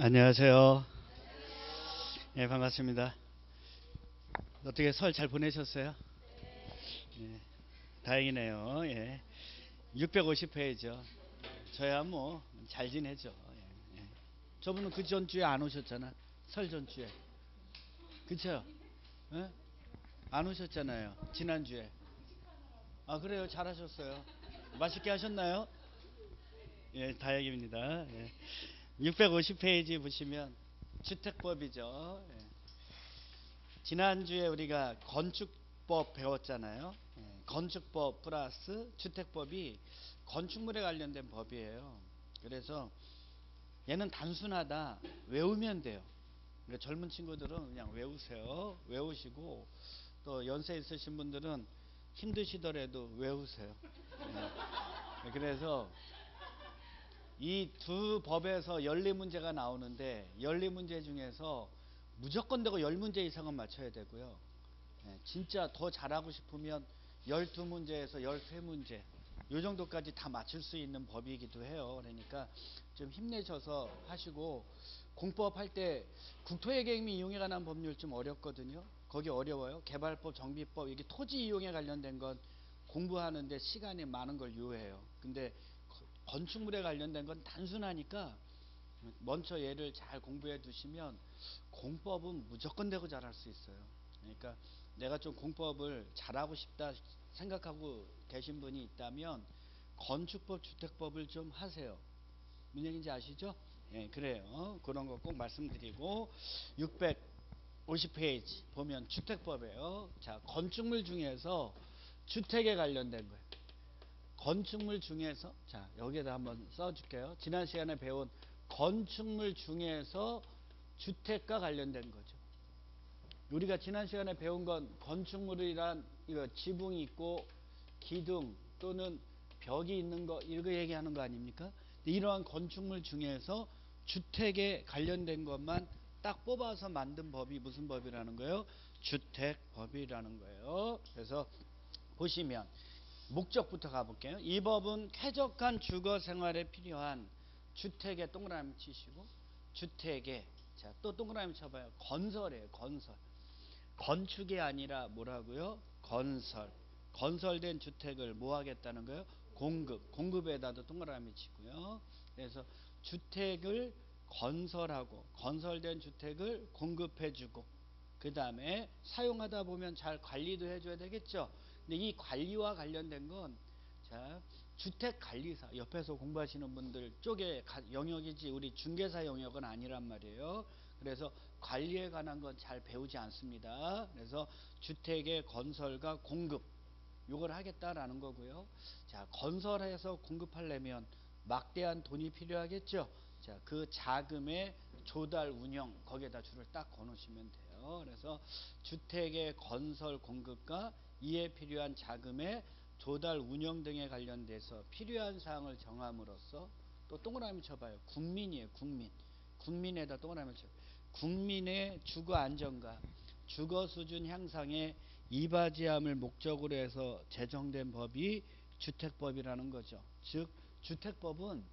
안녕하세요. 예, 반갑습니다. 어떻게 설 잘 보내셨어요? 예, 다행이네요. 예. 650회죠. 저야 뭐 잘 지내죠. 예, 예. 저분은 그 전주에 안 오셨잖아. 설 전주에. 그쵸? 예? 안 오셨잖아요. 지난주에. 아, 그래요. 잘하셨어요. 맛있게 하셨나요? 예, 다행입니다. 예. 650페이지 보시면 주택법이죠. 예. 지난주에 우리가 건축법 배웠잖아요. 예, 건축법 플러스 주택법이 건축물에 관련된 법이에요. 그래서 얘는 단순하다. 외우면 돼요. 그러니까 젊은 친구들은 그냥 외우세요. 외우시고 또 연세 있으신 분들은 힘드시더라도 외우세요. 예. 그래서 이 두 법에서 연리 문제가 나오는데 연리 문제 중에서 무조건 되고 열 문제 이상은 맞춰야 되고요. 예, 진짜 더 잘하고 싶으면 열두 문제에서 열세 문제 요 정도까지 다 맞출 수 있는 법이기도 해요. 그러니까 좀 힘내셔서 하시고 공법 할 때 국토회계임이 이용에 관한 법률 좀 어렵거든요. 거기 어려워요. 개발법, 정비법 이게 토지 이용에 관련된 건 공부하는데 시간이 많은 걸 요해요. 근데 건축물에 관련된 건 단순하니까 먼저 얘를 잘 공부해 두시면 공법은 무조건 되고 잘할 수 있어요. 그러니까 내가 좀 공법을 잘하고 싶다 생각하고 계신 분이 있다면 건축법, 주택법을 좀 하세요. 무슨 얘기인지 아시죠? 예, 그래요. 그런 거 꼭 말씀드리고 650페이지 보면 주택법이에요. 자, 건축물 중에서 주택에 관련된 거예요. 건축물 중에서 자 여기에다 한번 써줄게요. 지난 시간에 배운 건축물 중에서 주택과 관련된 거죠. 우리가 지난 시간에 배운 건 건축물이란 이거 지붕이 있고 기둥 또는 벽이 있는 거 이거 얘기하는 거 아닙니까? 이러한 건축물 중에서 주택에 관련된 것만 딱 뽑아서 만든 법이 무슨 법이라는 거예요? 주택법이라는 거예요. 그래서 보시면 목적부터 가볼게요. 이 법은 쾌적한 주거 생활에 필요한 주택에 동그라미 치시고 주택에 자 또 동그라미 쳐봐요. 건설이에요. 건설. 건축이 아니라 뭐라고요? 건설. 건설된 주택을 뭐 하겠다는 거예요? 공급. 공급에다도 동그라미 치고요. 그래서 주택을 건설하고 건설된 주택을 공급해주고 그 다음에 사용하다 보면 잘 관리도 해줘야 되겠죠. 근데 이 관리와 관련된 건 자, 주택 관리사 옆에서 공부하시는 분들 쪽의 영역이지 우리 중개사 영역은 아니란 말이에요. 그래서 관리에 관한 건 잘 배우지 않습니다. 그래서 주택의 건설과 공급 요걸 하겠다라는 거고요. 자, 건설해서 공급하려면 막대한 돈이 필요하겠죠. 자, 그 자금의 조달 운영 거기에다 줄을 딱 거놓으시면 돼요. 그래서 주택의 건설 공급과 이에 필요한 자금의 조달 운영 등에 관련돼서 필요한 사항을 정함으로써 또 동그라미 쳐봐요. 국민이에요. 국민. 국민에다 동그라미 쳐. 국민의 주거 안정과 주거 수준 향상에 이바지함을 목적으로 해서 제정된 법이 주택법이라는 거죠. 즉 주택법은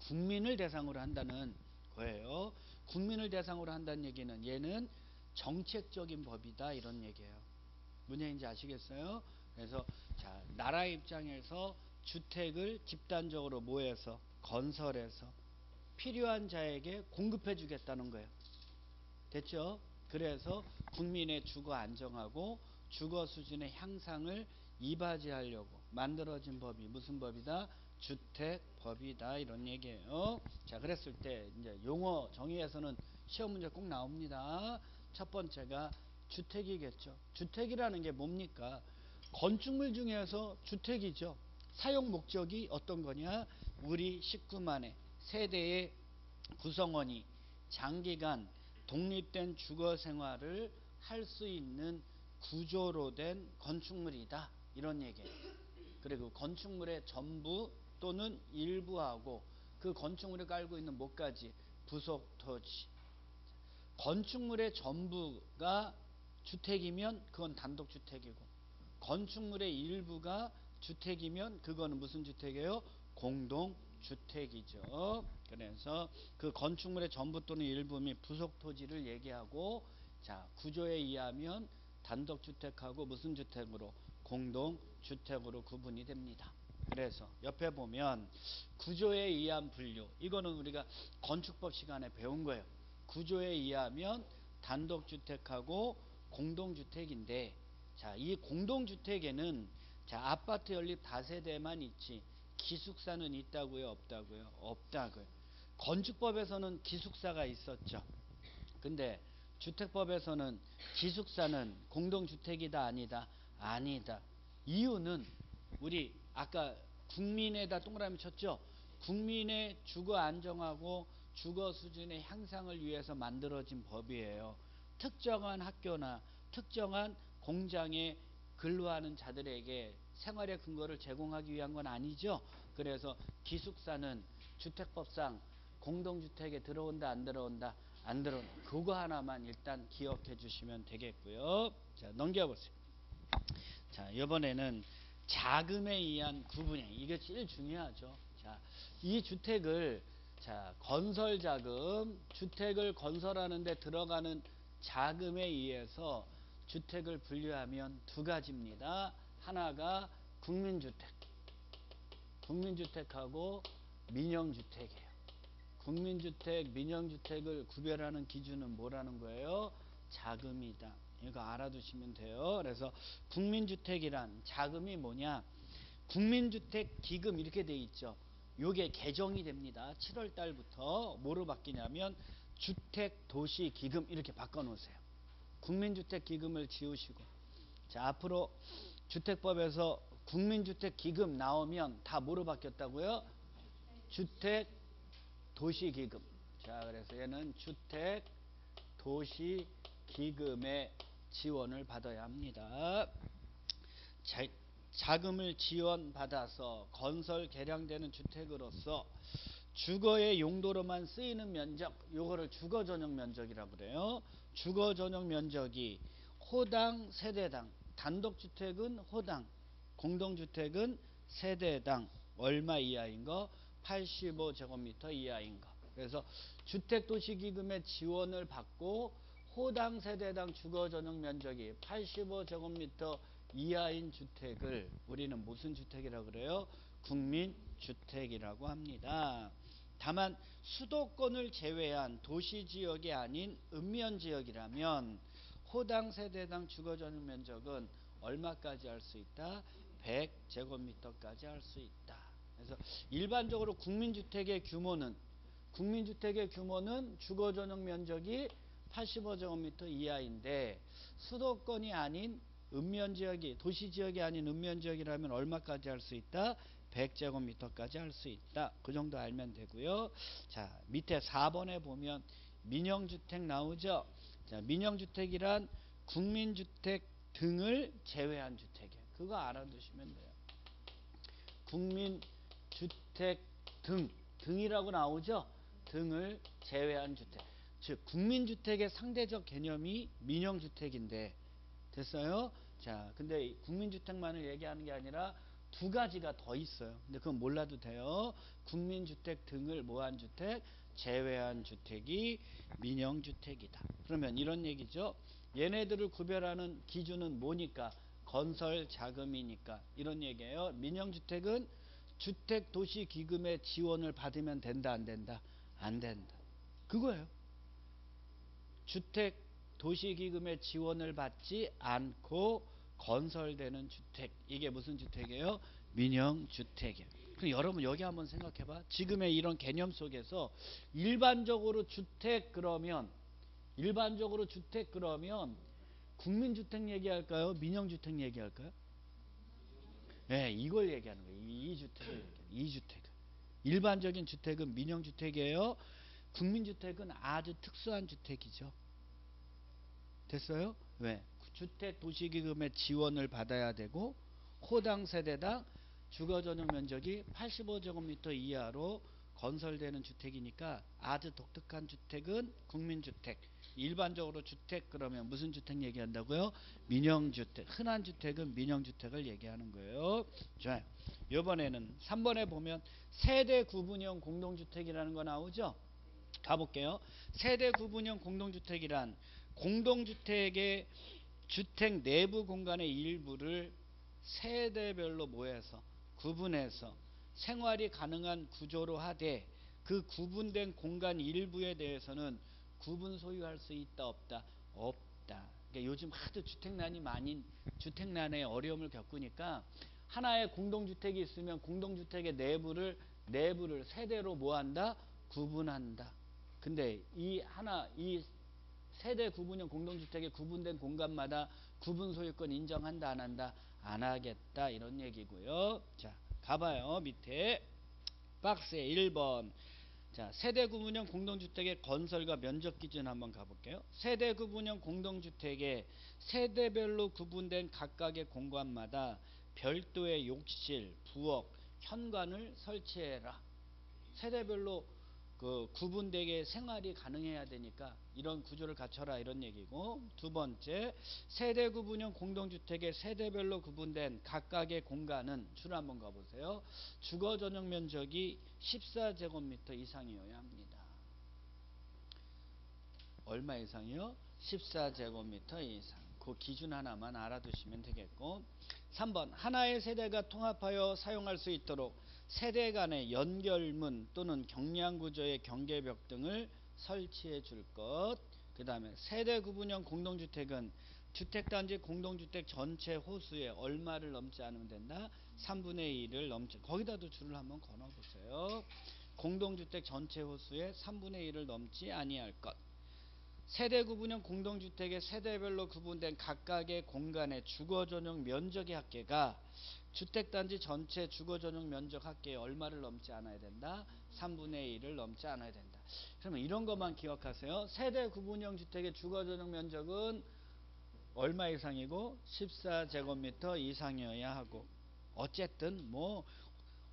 국민을 대상으로 한다는 거예요. 국민을 대상으로 한다는 얘기는 얘는 정책적인 법이다 이런 얘기예요. 얘기인지 아시겠어요? 그래서 자 나라 입장에서 주택을 집단적으로 모여서 건설해서 필요한 자에게 공급해 주겠다는 거예요. 됐죠? 그래서 국민의 주거 안정하고 주거 수준의 향상을 이바지하려고 만들어진 법이 무슨 법이다? 주택법이다 이런 얘기예요. 자 그랬을 때 이제 용어 정의에서는 시험 문제 꼭 나옵니다. 첫 번째가 주택이겠죠. 주택이라는 게 뭡니까? 건축물 중에서 주택이죠. 사용 목적이 어떤 거냐? 우리 식구만의 세대의 구성원이 장기간 독립된 주거 생활을 할 수 있는 구조로 된 건축물이다. 이런 얘기예요. 그리고 건축물의 전부 또는 일부하고 그 건축물에 깔고 있는 뭐까지 부속 토지. 건축물의 전부가 주택이면 그건 단독주택이고 건축물의 일부가 주택이면 그거는 무슨 주택이에요? 공동주택이죠. 그래서 그 건축물의 전부 또는 일부 및 부속 토지를 얘기하고 자 구조에 의하면 단독주택하고 무슨 주택으로 공동주택으로 구분이 됩니다. 그래서 옆에 보면 구조에 의한 분류 이거는 우리가 건축법 시간에 배운 거예요. 구조에 의하면 단독주택하고 공동주택인데 자 이 공동주택에는 자 아파트 연립 다세대만 있지 기숙사는 있다고요 없다고요? 없다고요. 건축법에서는 기숙사가 있었죠. 근데 주택법에서는 기숙사는 공동주택이다 아니다? 아니다. 이유는 우리 아까 국민에다 동그라미 쳤죠? 국민의 주거 안정하고 주거 수준의 향상을 위해서 만들어진 법이에요 특정한 학교나 특정한 공장에 근로하는 자들에게 생활의 근거를 제공하기 위한 건 아니죠. 그래서 기숙사는 주택법상 공동주택에 들어온다 안 들어온다 안 들어온다. 그거 하나만 일단 기억해 주시면 되겠고요. 자 넘겨보세요. 자 이번에는 자금에 의한 구분형 이게 제일 중요하죠. 자이 주택을 자 건설 자금 주택을 건설하는데 들어가는 자금에 의해서 주택을 분류하면 두 가지입니다. 하나가 국민주택, 국민주택하고 민영주택이에요. 국민주택, 민영주택을 구별하는 기준은 뭐라는 거예요? 자금이다. 이거 알아두시면 돼요. 그래서 국민주택이란 자금이 뭐냐? 국민주택 기금 이렇게 돼 있죠. 요게 개정이 됩니다. 7월 달부터 뭐로 바뀌냐면 주택 도시 기금 이렇게 바꿔놓으세요. 국민주택 기금을 지우시고 자 앞으로 주택법에서 국민주택 기금 나오면 다 뭐로 바뀌었다고요? 주택 도시 기금 자 그래서 얘는 주택 도시 기금의 지원을 받아야 합니다. 자, 자금을 지원받아서 건설 개량되는 주택으로서 주거의 용도로만 쓰이는 면적 요거를 주거 전용 면적이라고 그래요. 주거 전용 면적이 호당 세대당 단독주택은 호당 공동주택은 세대당 얼마 이하인 거 85제곱미터 이하인 거 그래서 주택도시기금의 지원을 받고 호당 세대당 주거 전용 면적이 85제곱미터 이하인 주택을 우리는 무슨 주택이라고 그래요? 국민주택이라고 합니다. 다만 수도권을 제외한 도시 지역이 아닌 읍면 지역이라면 호당 세대당 주거 전용 면적은 얼마까지 할 수 있다? 100제곱미터까지 할 수 있다. 그래서 일반적으로 국민주택의 규모는 국민주택의 규모는 주거 전용 면적이 85제곱미터 이하인데 수도권이 아닌 읍면 지역이 도시 지역이 아닌 읍면 지역이라면 얼마까지 할 수 있다? 100제곱미터까지 할 수 있다. 그 정도 알면 되고요. 자, 밑에 4번에 보면 민영주택 나오죠. 자, 민영주택이란 국민주택 등을 제외한 주택이에요. 그거 알아두시면 돼요. 국민주택 등, 등이라고 나오죠. 등을 제외한 주택. 즉, 국민주택의 상대적 개념이 민영주택인데, 됐어요? 자, 근데 국민주택만을 얘기하는 게 아니라 두 가지가 더 있어요. 근데 그건 몰라도 돼요. 국민주택 등을 뭐한 주택, 제외한 주택이 민영주택이다. 그러면 이런 얘기죠. 얘네들을 구별하는 기준은 뭐니까? 건설 자금이니까. 이런 얘기예요. 민영주택은 주택 도시 기금의 지원을 받으면 된다, 안 된다? 안 된다. 그거예요. 주택 도시 기금의 지원을 받지 않고 건설되는 주택 이게 무슨 주택이에요? 민영 주택이에요. 그럼 여러분 여기 한번 생각해봐. 지금의 이런 개념 속에서 일반적으로 주택 그러면 일반적으로 주택 그러면 국민주택 얘기할까요? 민영주택 얘기할까요? 네, 이걸 얘기하는 거예요. 이 주택을 얘기하는 이 주택. 일반적인 주택은 민영주택이에요. 국민주택은 아주 특수한 주택이죠. 됐어요? 왜? 주택 도시기금의 지원을 받아야 되고 호당 세대당 주거 전용 면적이 85제곱미터 이하로 건설되는 주택이니까 아주 독특한 주택은 국민주택. 일반적으로 주택 그러면 무슨 주택 얘기한다고요? 민영주택. 흔한 주택은 민영주택을 얘기하는 거예요. 좋아요. 이번에는 3번에 보면 세대 구분형 공동주택이라는 거 나오죠? 가볼게요. 세대 구분형 공동주택이란 공동주택의 주택 내부 공간의 일부를 세대별로 모여서 구분해서 생활이 가능한 구조로 하되 그 구분된 공간 일부에 대해서는 구분 소유할 수 있다 없다 없다. 그러니까 요즘 하도 주택난이 많이 주택난에 어려움을 겪으니까 하나의 공동주택이 있으면 공동주택의 내부를 내부를 세대로 뭐한다 구분한다. 근데 이 하나 이 세대 구분형 공동주택의 구분된 공간마다 구분 소유권 인정한다 안 한다 안 하겠다 이런 얘기고요. 자 가봐요 밑에 박스에 1번 자 세대 구분형 공동주택의 건설과 면적 기준 한번 가볼게요. 세대 구분형 공동주택의 세대별로 구분된 각각의 공간마다 별도의 욕실, 부엌, 현관을 설치해라. 세대별로 그 구분되게 생활이 가능해야 되니까 이런 구조를 갖춰라 이런 얘기고 두 번째 세대 구분형 공동주택의 세대별로 구분된 각각의 공간은 줄 한번 가보세요. 주거 전용 면적이 14제곱미터 이상이어야 합니다. 얼마 이상이요? 14제곱미터 이상. 그 기준 하나만 알아두시면 되겠고 3번 하나의 세대가 통합하여 사용할 수 있도록 세대 간의 연결문 또는 경량 구조의 경계벽 등을 설치해 줄 것. 그 다음에 세대 구분형 공동주택은 주택단지 공동주택 전체 호수의 얼마를 넘지 않으면 된다? 3분의 1을 넘지. 거기다도 줄을 한번 걸어보세요. 공동주택 전체 호수의 3분의 1을 넘지 아니할 것. 세대 구분형 공동주택의 세대별로 구분된 각각의 공간의 주거 전용 면적의 합계가 주택단지 전체 주거 전용 면적 합계의 얼마를 넘지 않아야 된다? 3분의 1을 넘지 않아야 된다. 그러면 이런 것만 기억하세요. 세대 구분형 주택의 주거 전용 면적은 얼마 이상이고 14제곱미터 이상이어야 하고 어쨌든 뭐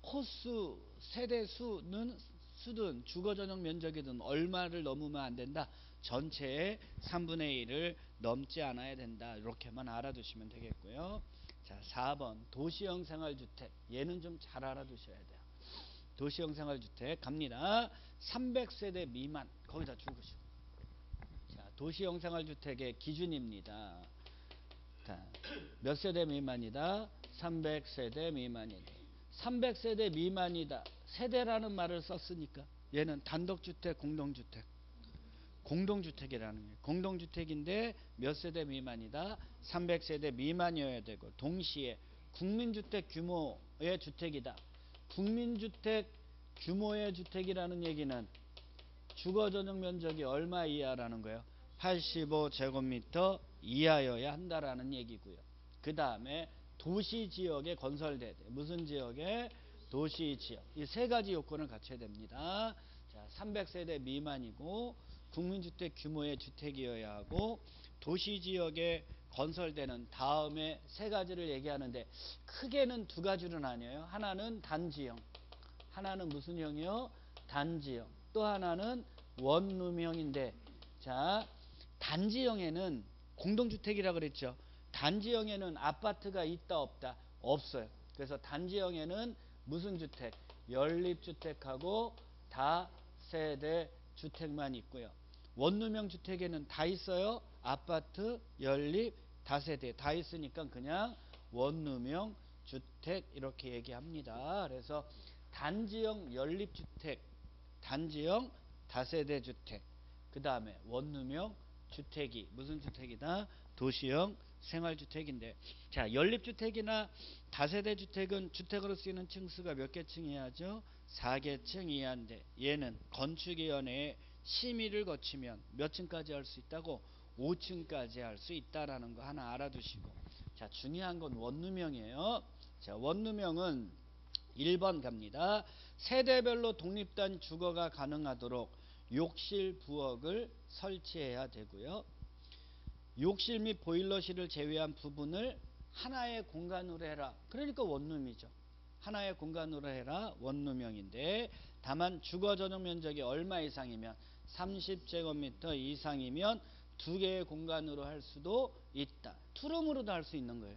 호수 세대 수는 수든 주거 전용 면적이든 얼마를 넘으면 안 된다. 전체의 3분의 1을 넘지 않아야 된다. 이렇게만 알아두시면 되겠고요. 자, 4번 도시형 생활주택. 얘는 좀 잘 알아두셔야 돼요. 도시형 생활주택 갑니다. 300세대 미만 거기다 줄으시고. 자, 도시형 생활주택의 기준입니다. 자, 몇 세대 미만이다? 300세대 미만이다. 300세대 미만이다. 세대라는 말을 썼으니까 얘는 단독주택, 공동주택. 공동주택이라는 거예요. 공동주택인데 몇 세대 미만이다? 300세대 미만이어야 되고 동시에 국민주택 규모의 주택이다. 국민주택 규모의 주택이라는 얘기는 주거 전용 면적이 얼마 이하라는 거예요? 85제곱미터 이하여야 한다라는 얘기고요. 그 다음에 도시 지역에 건설돼야 돼. 무슨 지역에? 도시 지역. 이 세 가지 요건을 갖춰야 됩니다. 자, 300세대 미만이고 국민주택 규모의 주택이어야 하고 도시 지역에 건설되는 다음에 세 가지를 얘기하는데 크게는 두 가지로 나뉘어요. 하나는 단지형. 하나는 무슨 형이요? 단지형. 또 하나는 원룸형인데 자, 단지형에는 공동주택이라 그랬죠. 단지형에는 아파트가 있다 없다 없어요. 그래서 단지형에는 무슨 주택? 연립주택하고 다세대 주택만 있고요. 원룸형 주택에는 다 있어요. 아파트, 연립, 다세대 다 있으니까 그냥 원룸형 주택 이렇게 얘기합니다. 그래서 단지형 연립주택, 단지형 다세대 주택, 그 다음에 원룸형 주택이 무슨 주택이다? 도시형 생활주택인데 자 연립주택이나 다세대 주택은 주택으로 쓰이는 층수가 몇 개 층이야죠? 4개층 이하인데 얘는 건축위원회의 심의를 거치면 몇 층까지 할 수 있다고? 5층까지 할 수 있다라는 거 하나 알아두시고 자 중요한 건 원룸형이에요. 자 원룸형은 1번 갑니다. 세대별로 독립된 주거가 가능하도록 욕실 부엌을 설치해야 되고요. 욕실 및 보일러실을 제외한 부분을 하나의 공간으로 해라. 그러니까 원룸이죠. 하나의 공간으로 해라 원룸형인데 다만 주거 전용 면적이 얼마 이상이면 30제곱미터 이상이면 두 개의 공간으로 할 수도 있다. 투룸으로도 할 수 있는 거예요.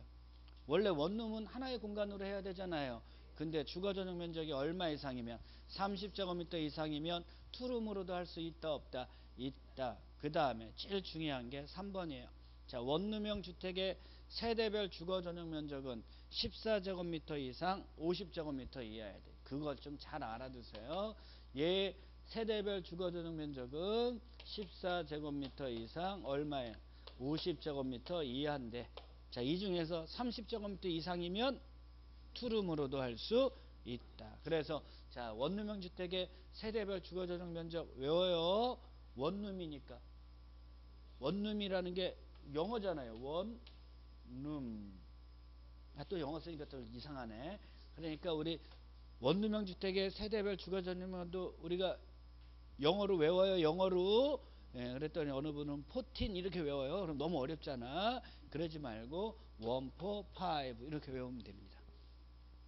원래 원룸은 하나의 공간으로 해야 되잖아요. 근데 주거 전용 면적이 얼마 이상이면 30제곱미터 이상이면 투룸으로도 할 수 있다 없다 있다. 그 다음에 제일 중요한 게 3번이에요. 자 원룸형 주택의 세대별 주거 전용 면적은 14제곱미터 이상 50제곱미터 이하야 돼. 그걸 좀 잘 알아두세요. 얘 세대별 주거 전용 면적은 14제곱미터 이상 얼마예요? 50제곱미터 이하인데 자, 이 중에서 30제곱미터 이상이면 투룸으로도 할 수 있다. 그래서 자, 원룸형 주택의 세대별 주거 전용 면적 외워요. 원룸이니까. 원룸이라는 게 영어잖아요. 원룸. 아, 또 영어 쓰니까 또 이상하네. 그러니까 우리 원룸형 주택의 세대별 주거 전용 면도 우리가 영어로 외워요. 영어로. 예, 그랬더니 어느 분은 fourteen 이렇게 외워요. 그럼 너무 어렵잖아. 그러지 말고 one four five 이렇게 외우면 됩니다.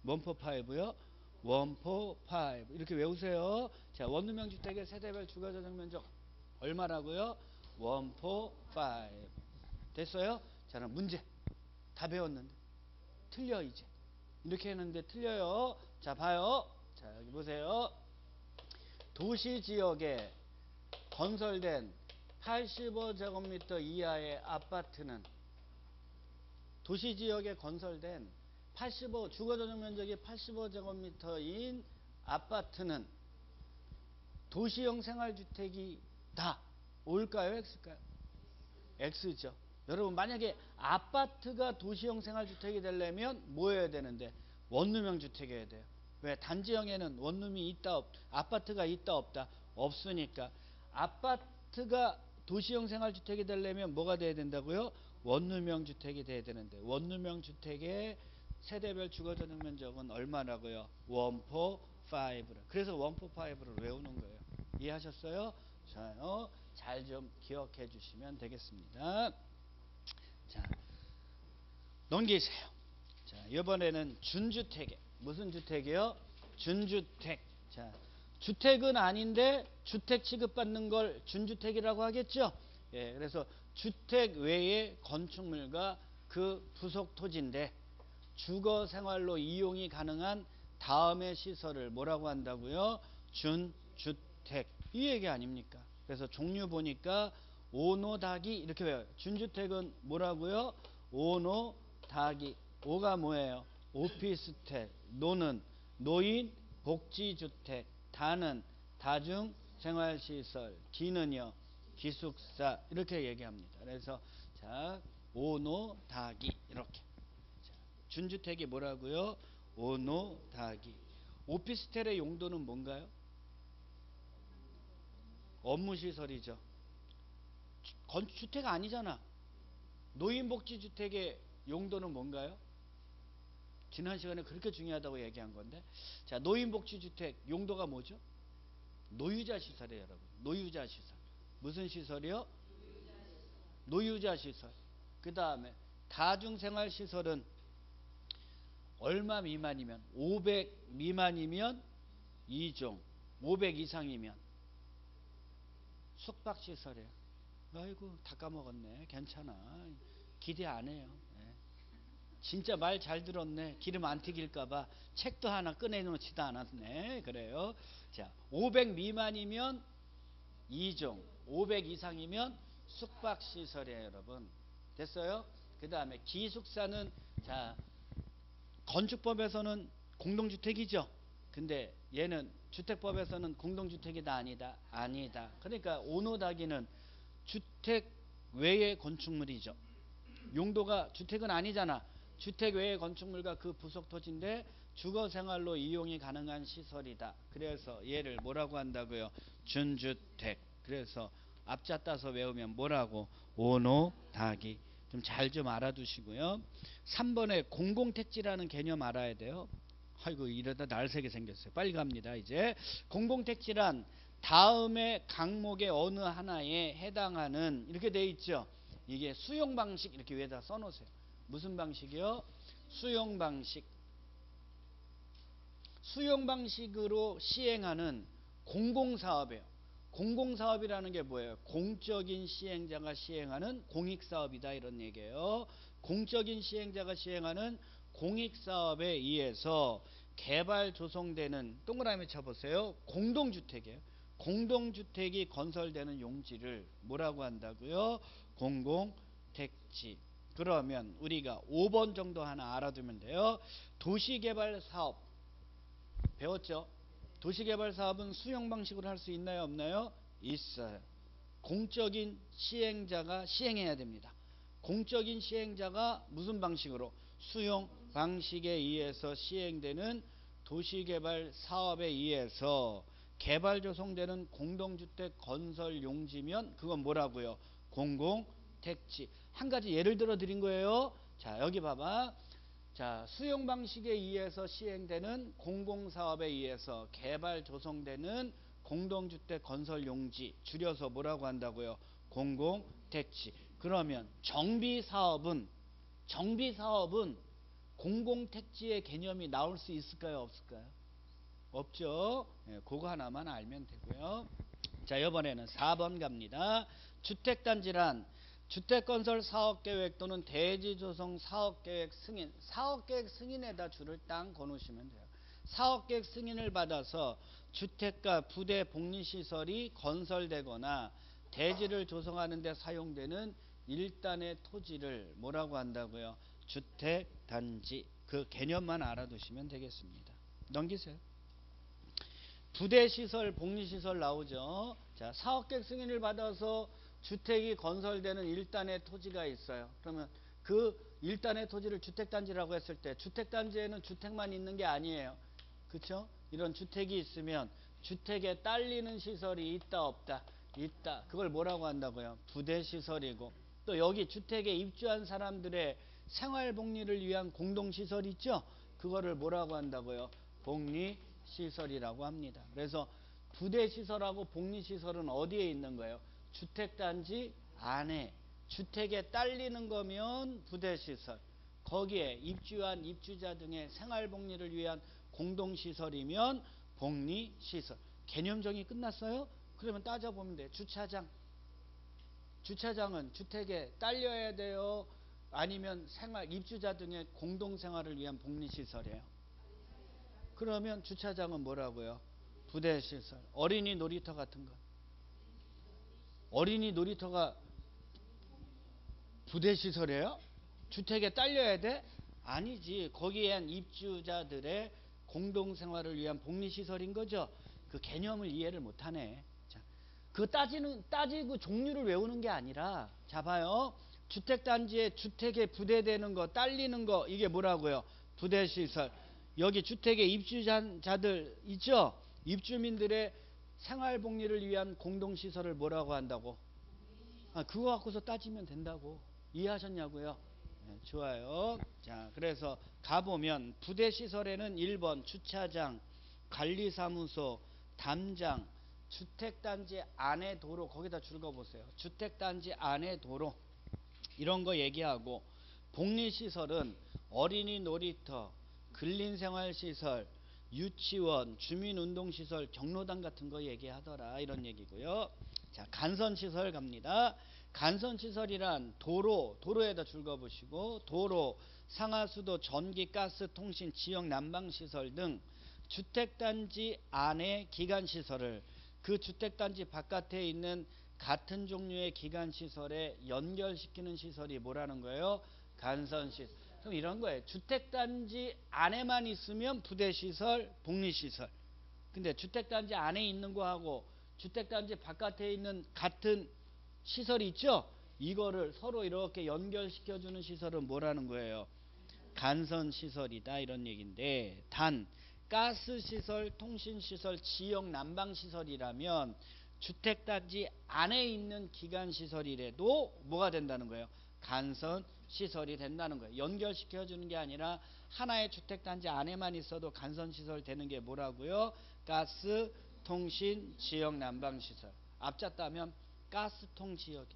원포 파이브요. one four five 이렇게 외우세요. 자, 원룸형 주택의 세대별 주거 전용 면적 얼마라고요? one four five. 됐어요? 자, 그럼 문제 다 배웠는데 틀려 이제. 이렇게 했는데 틀려요. 자, 봐요. 자, 여기 보세요. 도시 지역에 건설된 85제곱미터 이하의 아파트는 도시 지역에 건설된 85 주거 전용 면적이 85제곱미터인 아파트는 도시형 생활주택이 다 올까요, X일까요? X죠. 여러분 만약에 아파트가 도시형 생활주택이 되려면 뭐 해야 되는데 원룸형 주택이어야 돼요. 왜 단지형에는 원룸이 있다 없 아파트가 있다 없다 없으니까 아파트가 도시형 생활주택이 되려면 뭐가 돼야 된다고요? 원룸형 주택이 돼야 되는데 원룸형 주택의 세대별 주거 전용 면적은 얼마라고요? 원포 5라. 그래서 원포 5를 외우는 거예요. 이해하셨어요? 자요. 잘 좀 기억해 주시면 되겠습니다. 자, 넘기세요. 자, 이번에는 준주택에 무슨 주택이요? 준주택. 자, 주택은 아닌데 주택 취급받는 걸 준주택이라고 하겠죠? 예, 그래서 주택 외의 건축물과 그 부속 토지인데 주거 생활로 이용이 가능한 다음의 시설을 뭐라고 한다고요? 준주택. 이 얘기 아닙니까? 그래서 종류 보니까 오노다기 이렇게 외워요. 준주택은 뭐라고요? 오노다기. 오가 뭐예요? 오피스텔. 노는 노인 복지주택. 다는 다중 생활시설. 기는요? 기숙사. 이렇게 얘기합니다. 그래서 자 오노다기 이렇게. 자, 준주택이 뭐라고요? 오노다기. 오피스텔의 용도는 뭔가요? 업무시설이죠. 건주택 아니잖아. 노인복지주택의 용도는 뭔가요? 지난 시간에 그렇게 중요하다고 얘기한 건데. 자, 노인복지주택 용도가 뭐죠? 노유자 시설이에요, 여러분. 노유자 시설. 무슨 시설이요? 노유자 시설. 그 다음에 다중생활시설은 얼마 미만이면 500 미만이면 2종 500 이상이면 숙박시설이에요. 아이고 다 까먹었네. 괜찮아. 기대 안 해요. 네. 진짜 말 잘 들었네. 기름 안 튀길까봐 책도 하나 꺼내놓지도 않았네. 그래요. 자, 500 미만이면 2종, 500 이상이면 숙박시설이에요, 여러분. 됐어요? 그 다음에 기숙사는 자 건축법에서는 공동주택이죠. 근데 얘는 주택법에서는 공동주택이다 아니다 아니다. 그러니까 오노다기는 주택 외의 건축물이죠. 용도가 주택은 아니잖아. 주택 외의 건축물과 그 부속 토지인데 주거 생활로 이용이 가능한 시설이다. 그래서 얘를 뭐라고 한다고요? 준주택. 그래서 앞자 따서 외우면 뭐라고? 오노다기. 좀잘좀 알아두시고요. 3번에 공공택지라는 개념 알아야 돼요. 아이고 이러다 날새게 생겼어요. 빨리 갑니다. 이제 공공택지란 다음의 강목의 어느 하나에 해당하는 이렇게 돼 있죠. 이게 수용 방식 이렇게 위에다 써놓으세요. 무슨 방식이요? 수용 방식. 수용 방식으로 시행하는 공공사업이에요. 공공사업이라는 게 뭐예요? 공적인 시행자가 시행하는 공익사업이다 이런 얘기예요. 공적인 시행자가 시행하는 공익사업에 의해서 개발 조성되는 동그라미 쳐보세요. 공동주택이에요. 공동주택이 건설되는 용지를 뭐라고 한다고요? 공공택지. 그러면 우리가 5번 정도 하나 알아두면 돼요. 도시개발 사업 배웠죠? 도시개발 사업은 수용 방식으로 할 수 있나요, 없나요? 있어요. 공적인 시행자가 시행해야 됩니다. 공적인 시행자가 무슨 방식으로 수용 방식에 의해서 시행되는 도시개발 사업에 의해서 개발 조성되는 공동주택 건설 용지면 그건 뭐라고요? 공공 택지. 한 가지 예를 들어 드린 거예요. 자, 여기 봐봐. 자, 수용 방식에 의해서 시행되는 공공사업에 의해서 개발 조성되는 공동주택 건설 용지 줄여서 뭐라고 한다고요? 공공택지. 그러면 정비사업은 정비사업은 공공택지의 개념이 나올 수 있을까요? 없을까요? 없죠. 예, 그거 하나만 알면 되고요. 자, 이번에는 4번 갑니다. 주택단지란 주택건설 사업계획 또는 대지조성 사업계획 승인, 사업계획 승인에다 줄을 땅 거놓으시면 돼요. 사업계획 승인을 받아서 주택과 부대 복리시설이 건설되거나 대지를 조성하는 데 사용되는 일단의 토지를 뭐라고 한다고요? 주택단지. 그 개념만 알아두시면 되겠습니다. 넘기세요. 부대시설, 복리시설 나오죠. 자, 사업계획 승인을 받아서 주택이 건설되는 일단의 토지가 있어요. 그러면 그 일단의 토지를 주택단지라고 했을 때 주택단지에는 주택만 있는 게 아니에요. 그렇죠? 이런 주택이 있으면 주택에 딸리는 시설이 있다 없다 있다. 그걸 뭐라고 한다고요? 부대시설이고 또 여기 주택에 입주한 사람들의 생활복리를 위한 공동시설 있죠? 그거를 뭐라고 한다고요? 복리시설이라고 합니다. 그래서 부대시설하고 복리시설은 어디에 있는 거예요? 주택단지 안에 주택에 딸리는 거면 부대시설 거기에 입주한 입주자 등의 생활복리를 위한 공동시설이면 복리시설. 개념정이 끝났어요? 그러면 따져보면 돼 주차장. 주차장은 주택에 딸려야 돼요? 아니면 생활 입주자 등의 공동생활을 위한 복리시설이에요? 그러면 주차장은 뭐라고요? 부대시설. 어린이 놀이터 같은 거 어린이 놀이터가 부대시설이에요? 주택에 딸려야 돼? 아니지. 거기에 입주자들의 공동생활을 위한 복리시설인 거죠. 그 개념을 이해를 못하네. 자, 그 따지는, 따지고 종류를 외우는 게 아니라, 자, 봐요. 주택단지에 주택에 부대되는 거, 딸리는 거, 이게 뭐라고요? 부대시설. 여기 주택에 입주자들 있죠? 입주민들의 생활 복리를 위한 공동시설을 뭐라고 한다고? 아, 그거 갖고서 따지면 된다고. 이해하셨냐고요? 네, 좋아요. 자, 그래서 가보면 부대시설에는 1번 주차장, 관리사무소, 담장, 주택단지 안에 도로, 거기다 줄거보세요. 주택단지 안에 도로, 이런 거 얘기하고, 복리시설은 어린이 놀이터, 근린생활시설, 유치원, 주민운동시설, 경로당 같은 거 얘기하더라 이런 얘기고요. 자 간선시설 갑니다. 간선시설이란 도로, 도로에다 줄거보시고 도로, 상하수도, 전기, 가스, 통신, 지역 난방시설 등 주택단지 안의 기관시설을 그 주택단지 바깥에 있는 같은 종류의 기관시설에 연결시키는 시설이 뭐라는 거예요? 간선시설. 그럼 이런 거예요. 주택단지 안에만 있으면 부대시설, 복리시설. 근데 주택단지 안에 있는 거하고 주택단지 바깥에 있는 같은 시설이 있죠? 이거를 서로 이렇게 연결시켜주는 시설은 뭐라는 거예요? 간선시설이다 이런 얘기인데 단 가스시설, 통신시설, 지역 난방시설이라면 주택단지 안에 있는 기관시설이라도 뭐가 된다는 거예요? 간선 시설이 된다는 거예요. 연결시켜 주는 게 아니라 하나의 주택단지 안에만 있어도 간선시설 되는 게 뭐라고요? 가스, 통신, 지역 난방시설. 앞잡다면 가스통 지역이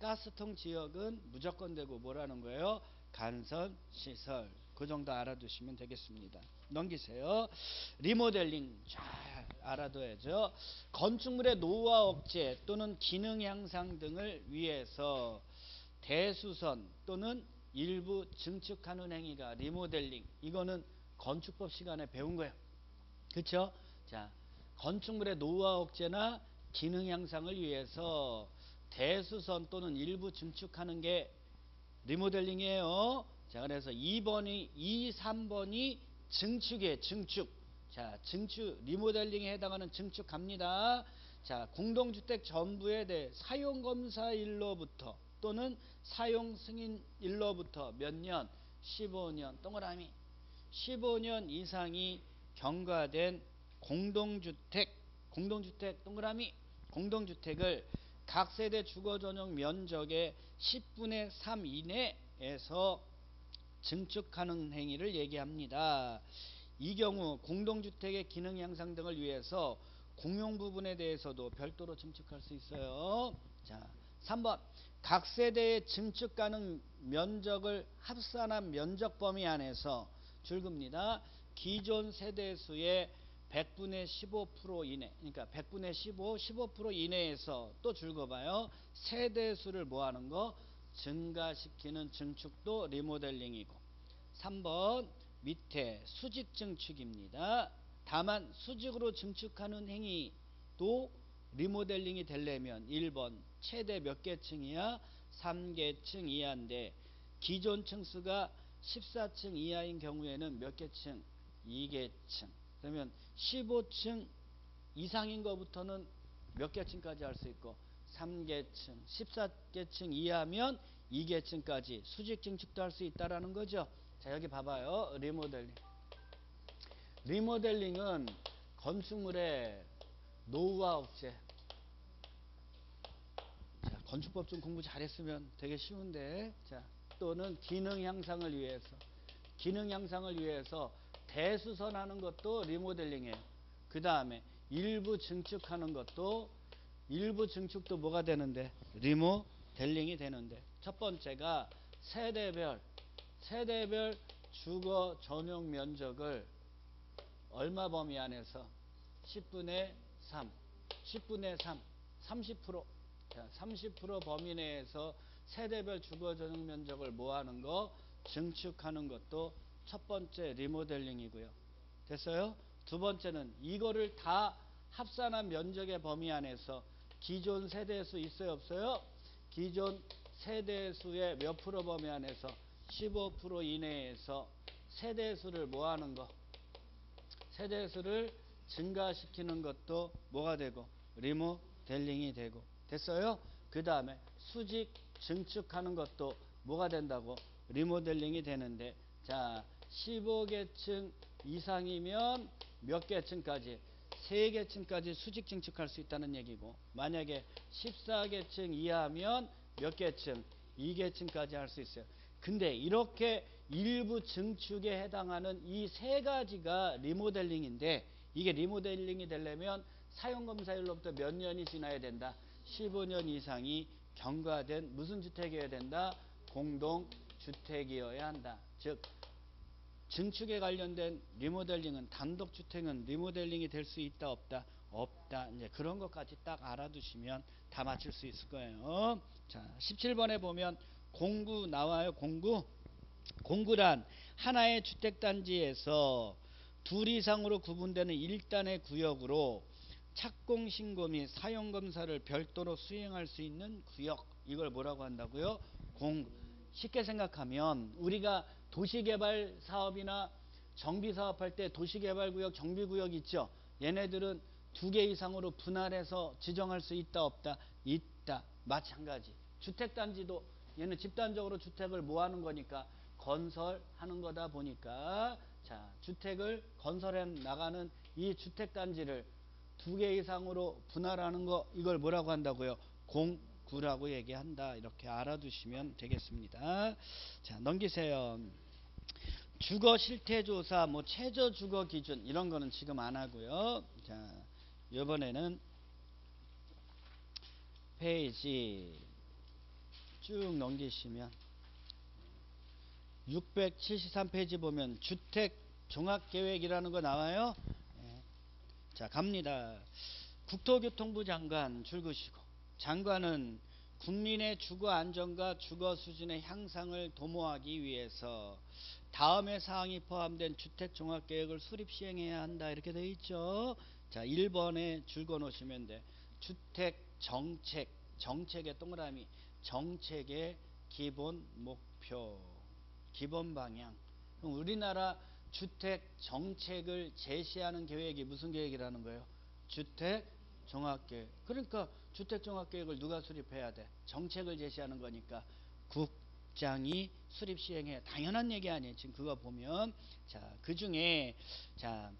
가스통 지역은 무조건 되고 뭐라는 거예요? 간선시설. 그 정도 알아두시면 되겠습니다. 넘기세요. 리모델링. 자, 알아둬야죠. 건축물의 노후화 억제 또는 기능 향상 등을 위해서 대수선 또는 일부 증축하는 행위가 리모델링 이거는 건축법 시간에 배운 거예요. 그렇죠? 자, 건축물의 노후화 억제나 기능 향상을 위해서 대수선 또는 일부 증축하는 게 리모델링이에요. 자, 그래서 2번이 2, 3번이 증축이에요. 증축. 자, 증축 리모델링에 해당하는 증축 갑니다. 자, 공동주택 전부에 대해 사용 검사일로부터 또는 사용 승인일로부터 몇 년? 15년 동그라미 15년 이상이 경과된 공동주택 공동주택 동그라미 공동주택을 각 세대 주거 전용 면적의 10분의 3 이내에서 증축하는 행위를 얘기합니다. 이 경우 공동주택의 기능 향상 등을 위해서 공용 부분에 대해서도 별도로 증축할 수 있어요. 자, 3번 각 세대의 증축 가능 면적을 합산한 면적 범위 안에서 줄급니다. 기존 세대 수의 100분의 15% 이내, 그러니까 100분의 15, 15% 이내에서 또 줄거봐요. 세대 수를 뭐하는 거? 증가시키는 증축도 리모델링이고 3번 밑에 수직 증축입니다. 다만 수직으로 증축하는 행위도 리모델링이 되려면 1번 최대 몇 개층이야? 3개층 이하인데 기존 층수가 14층 이하인 경우에는 몇 개층? 2개층. 그러면 15층 이상인 것부터는 몇 개층까지 할 수 있고 3개층, 14개층 이하면 2개층까지 수직 증축도 할 수 있다라는 거죠. 자, 여기 봐봐요. 리모델링. 리모델링은 건축물의 노후화 억제. 자, 건축법 좀 공부 잘했으면 되게 쉬운데. 자, 또는 기능 향상을 위해서. 기능 향상을 위해서 대수선하는 것도 리모델링이에요. 그 다음에 일부 증축하는 것도 일부 증축도 뭐가 되는데 리모델링이 되는데 첫 번째가 세대별 세대별 주거 전용 면적을 얼마 범위 안에서 10분의 3 10분의 3 30% 자, 30% 범위 내에서 세대별 주거 전용 면적을 뭐하는 거 증축하는 것도 첫 번째 리모델링이고요. 됐어요? 두 번째는 이거를 다 합산한 면적의 범위 안에서 기존 세대수 있어요 없어요? 기존 세대수의 몇 프로 범위 안에서 15% 이내에서 세대수를 뭐하는 거 세대수를 증가시키는 것도 뭐가 되고 리모델링이 되고 됐어요? 그 다음에 수직 증축하는 것도 뭐가 된다고 리모델링이 되는데 자 15개층 이상이면 몇 개층까지 3개층까지 수직 증축할 수 있다는 얘기고 만약에 14개층 이하면 몇 개층 2개층까지 할 수 있어요. 근데 이렇게 일부 증축에 해당하는 이 세 가지가 리모델링인데 이게 리모델링이 되려면 사용검사일로부터 몇 년이 지나야 된다. 15년 이상이 경과된 무슨 주택이어야 된다? 공동주택이어야 한다. 즉 증축에 관련된 리모델링은 단독주택은 리모델링이 될 수 있다 없다 없다 이제 그런 것까지 딱 알아두시면 다 맞출 수 있을 거예요. 자 17번에 보면 공구 나와요 공구 공구란 하나의 주택단지에서 둘 이상으로 구분되는 1단의 구역으로 착공 신고 및 사용 검사를 별도로 수행할 수 있는 구역 이걸 뭐라고 한다고요? 공 쉽게 생각하면 우리가 도시개발 사업이나 정비 사업 할 때 도시개발구역, 정비구역 있죠. 얘네들은 두 개 이상으로 분할해서 지정할 수 있다 없다 있다 마찬가지. 주택단지도 얘는 집단적으로 주택을 모아는 거니까 건설하는 거다 보니까 자 주택을 건설해 나가는 이 주택단지를 두 개 이상으로 분할하는 거 이걸 뭐라고 한다고요? 공구라고 얘기한다. 이렇게 알아두시면 되겠습니다. 자 넘기세요. 주거 실태 조사, 뭐 최저 주거 기준 이런 거는 지금 안 하고요. 자, 이번에는 페이지 쭉 넘기시면 673페이지 보면 주택 종합 계획이라는 거 나와요. 예. 자, 갑니다. 국토교통부 장관 줄구시고 장관은 국민의 주거 안정과 주거 수준의 향상을 도모하기 위해서 다음의 사항이 포함된 주택 종합 계획을 수립 시행해야 한다. 이렇게 되어 있죠. 자, 1번에 줄거 놓으시면 돼. 주택 정책, 정책의 동그라미, 정책의 기본 목표, 기본 방향. 우리나라 주택 정책을 제시하는 계획이 무슨 계획이라는 거예요? 주택 종합계획. 그러니까 주택 종합계획을 누가 수립해야 돼? 정책을 제시하는 거니까 국장이 수립 시행해. 당연한 얘기 아니에요. 지금 그거 보면 자, 그 중에 자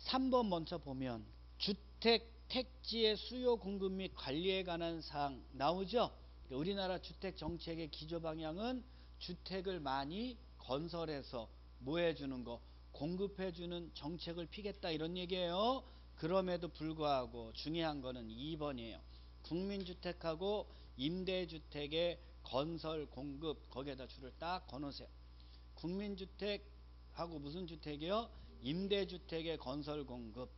3번 먼저 보면 주택 택지의 수요 공급 및 관리에 관한 사항 나오죠? 우리나라 주택 정책의 기조 방향은 주택을 많이 건설해서 뭐 해주는 거 공급해주는 정책을 피겠다 이런 얘기예요. 그럼에도 불구하고 중요한 거는 2번이에요. 국민주택하고 임대주택의 건설 공급 거기에다 줄을 딱 거놓으세요. 국민주택하고 무슨 주택이요? 임대주택의 건설 공급.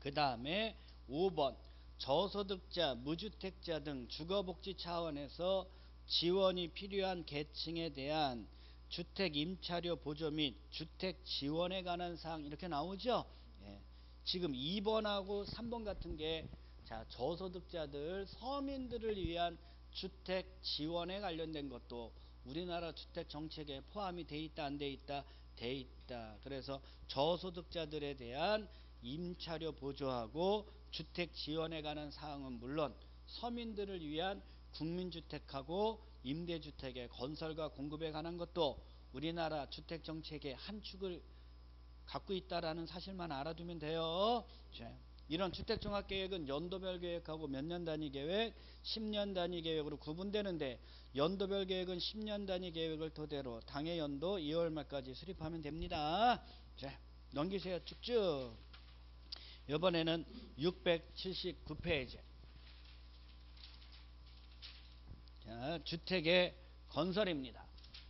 그 다음에 5번 저소득자, 무주택자 등 주거복지 차원에서 지원이 필요한 계층에 대한 주택 임차료 보조 및 주택 지원에 관한 사항 이렇게 나오죠. 예. 지금 2번하고 3번 같은 게 자, 저소득자들, 서민들을 위한 주택 지원에 관련된 것도 우리나라 주택 정책에 포함이 돼 있다 안 돼 있다 돼 있다. 그래서 저소득자들에 대한 임차료 보조하고 주택 지원에 관한 사항은 물론 서민들을 위한 국민주택하고 임대주택의 건설과 공급에 관한 것도 우리나라 주택 정책의 한 축을 갖고 있다라는 사실만 알아두면 돼요. 자, 이런 주택 종합 계획은 연도별 계획하고 몇 년 단위 계획, 10년 단위 계획으로 구분되는데 연도별 계획은 10년 단위 계획을 토대로 당해 연도 2월 말까지 수립하면 됩니다. 자, 넘기세요. 쭉쭉. 이번에는 679페이지. 자, 주택의 건설입니다.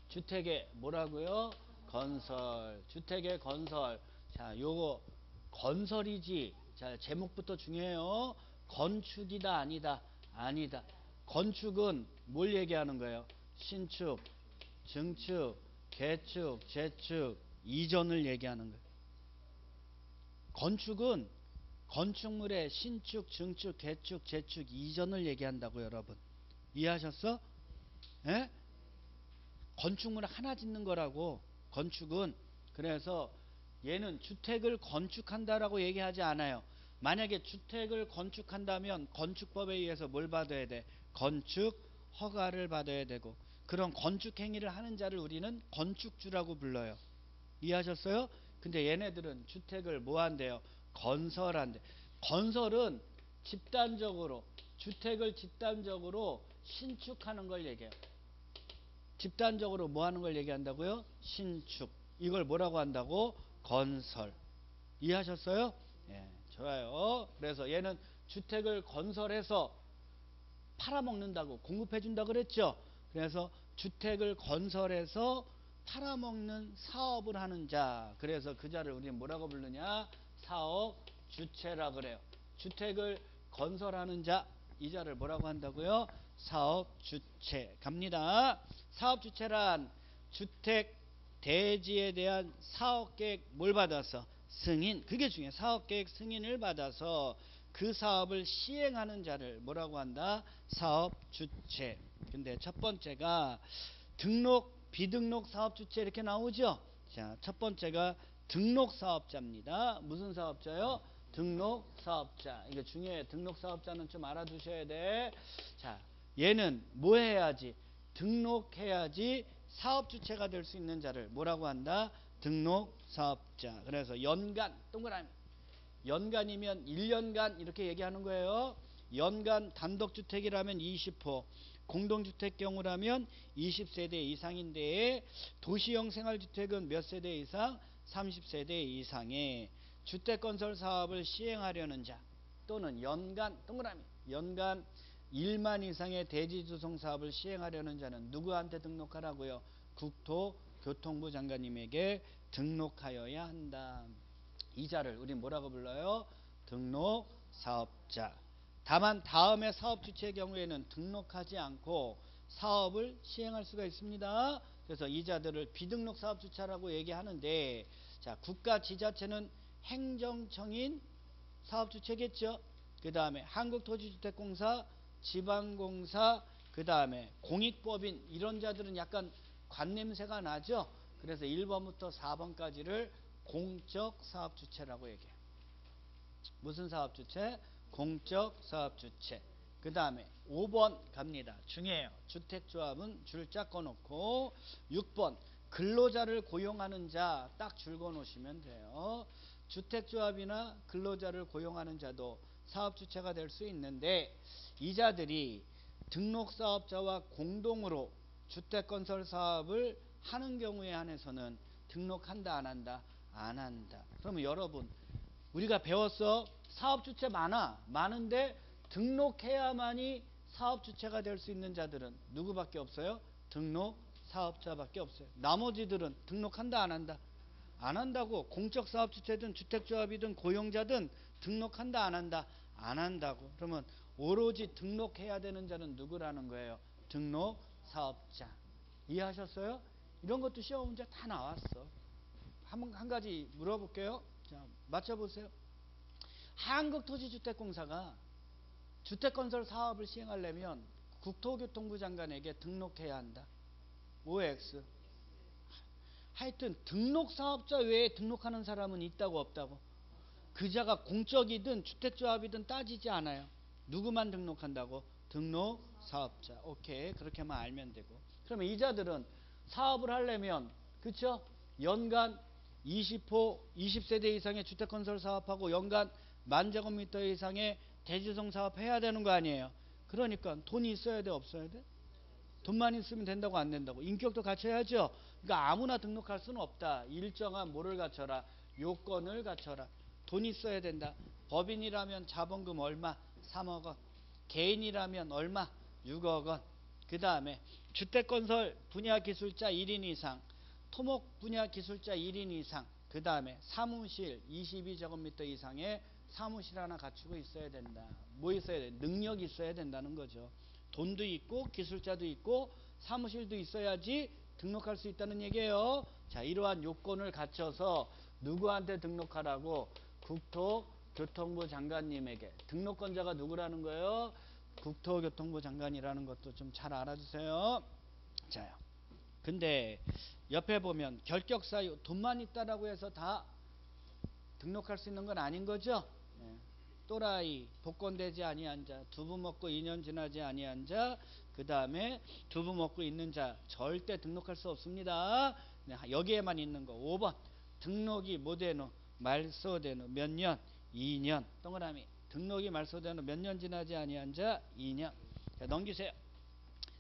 주택의 뭐라고요? 건설. 주택의 건설. 자, 요거 건설이지. 자, 제목부터 중요해요. 건축이다 아니다. 아니다. 건축은 뭘 얘기하는 거예요? 신축, 증축, 개축, 재축, 이전을 얘기하는 거예요. 건축은 건축물의 신축, 증축, 개축, 재축, 이전을 얘기한다고 여러분. 이해하셨어? 예? 건축물 하나 짓는 거라고 건축은 그래서 얘는 주택을 건축한다라고 얘기하지 않아요. 만약에 주택을 건축한다면 건축법에 의해서 뭘 받아야 돼? 건축 허가를 받아야 되고 그런 건축 행위를 하는 자를 우리는 건축주라고 불러요. 이해하셨어요? 근데 얘네들은 주택을 뭐 한대요? 건설한대. 건설은 집단적으로 주택을 집단적으로 신축하는 걸 얘기해요. 집단적으로 뭐 하는 걸 얘기한다고요? 신축. 이걸 뭐라고 한다고? 건설. 이해하셨어요? 예, 좋아요. 그래서 얘는 주택을 건설해서 팔아먹는다고 공급해준다 그랬죠? 그래서 주택을 건설해서 팔아먹는 사업을 하는 자. 그래서 그 자를 우리는 뭐라고 부르냐? 사업 주체라 그래요. 주택을 건설하는 자. 이 자를 뭐라고 한다고요? 사업 주체. 갑니다. 사업 주체란 주택 대지에 대한 사업 계획 뭘 받아서 승인. 그게 중요해. 사업 계획 승인을 받아서 그 사업을 시행하는 자를 뭐라고 한다? 사업 주체. 근데 첫 번째가 등록 비등록 사업 주체 이렇게 나오죠. 자, 첫 번째가 등록 사업자입니다. 무슨 사업자요? 등록 사업자. 이거 중요해. 등록 사업자는 좀 알아두셔야 돼. 자, 얘는 뭐 해야지? 등록해야지 사업 주체가 될 수 있는 자를 뭐라고 한다? 등록 사업자. 그래서 연간 동그라미. 연간이면 1년간 이렇게 얘기하는 거예요. 연간 단독주택이라면 20호, 공동주택 경우라면 20세대 이상인데 도시형 생활주택은 몇 세대 이상? 30세대 이상의 주택건설 사업을 시행하려는 자 또는 연간 동그라미 연간 1만 이상의 대지조성 사업을 시행하려는 자는 누구한테 등록하라고요? 국토교통부 장관님에게 등록하여야 한다. 이자를 우리 뭐라고 불러요? 등록 사업자. 다만 다음에 사업 주체의 경우에는 등록하지 않고 사업을 시행할 수가 있습니다. 그래서 이자들을 비등록 사업 주체라고 얘기하는데 자, 국가 지자체는 행정청인 사업 주체겠죠. 그 다음에 한국토지주택공사, 지방공사, 그 다음에 공익법인 이런 자들은 약간 관냄새가 나죠. 그래서 1번부터 4번까지를 공적 사업 주체라고 얘기해요. 무슨 사업 주체? 공적 사업 주체. 그 다음에 5번 갑니다. 중요해요. 주택조합은 줄자 꺼놓고 6번 근로자를 고용하는 자 딱 줄거 놓으시면 돼요. 주택조합이나 근로자를 고용하는 자도 사업 주체가 될 수 있는데 이 자들이 등록 사업자와 공동으로 주택 건설 사업을 하는 경우에 한해서는 등록한다 안 한다 안 한다. 그러면 여러분 우리가 배웠어 사업 주체 많아 많은데 등록해야만이 사업 주체가 될 수 있는 자들은 누구밖에 없어요? 등록 사업자밖에 없어요. 나머지들은 등록한다 안 한다 안 한다고 공적 사업 주체든 주택조합이든 고용자든 등록한다 안 한다 안 한다고 그러면 오로지 등록해야 되는 자는 누구라는 거예요? 등록 사업자 이해하셨어요? 이런 것도 시험 문제 다 나왔어. 한, 한 가지 물어볼게요. 자, 맞춰보세요. 한국토지주택공사가 주택건설 사업을 시행하려면 국토교통부 장관에게 등록해야 한다. OX. 하여튼 등록사업자 외에 등록하는 사람은 있다고 없다고. 그 자가 공적이든 주택조합이든 따지지 않아요. 누구만 등록한다고? 등록 사업자. 오케이. 그렇게만 알면 되고. 그러면 이 자들은 사업을 하려면 그쵸? 연간 20호 20세대 이상의 주택 건설 사업하고 연간 만 제곱미터 이상의 대지성 사업 해야 되는 거 아니에요. 그러니까 돈이 있어야 돼 없어야 돼? 돈만 있으면 된다고 안 된다고 인격도 갖춰야죠. 그러니까 아무나 등록할 수는 없다. 일정한 뭐를 갖춰라 요건을 갖춰라. 돈 있어야 된다. 법인이라면 자본금 얼마 3억 원 개인이라면 얼마 6억 원 그 다음에 주택건설 분야 기술자 1인 이상, 토목 분야 기술자 1인 이상, 그 다음에 사무실 22제곱미터 이상의 사무실 하나 갖추고 있어야 된다. 뭐 있어야 돼? 능력이 있어야 된다는 거죠. 돈도 있고 기술자도 있고 사무실도 있어야지 등록할 수 있다는 얘기예요. 자, 이러한 요건을 갖춰서 누구한테 등록하라고 국토교통부 장관님에게 등록권자가 누구라는 거예요? 국토교통부 장관이라는 것도 좀 잘 알아주세요. 자요. 근데 옆에 보면 결격 사유 돈만 있다라고 해서 다 등록할 수 있는 건 아닌 거죠. 네. 또라이 복권되지 아니한 자 두부 먹고 2년 지나지 아니한 자그 다음에 두부 먹고 있는 자 절대 등록할 수 없습니다. 네. 여기에만 있는 거 5번 등록이 못되노 말소되노 몇 년? 2년 동그라미 등록이 말소되는 몇년 지나지 아니한 자 2년. 자, 넘기세요.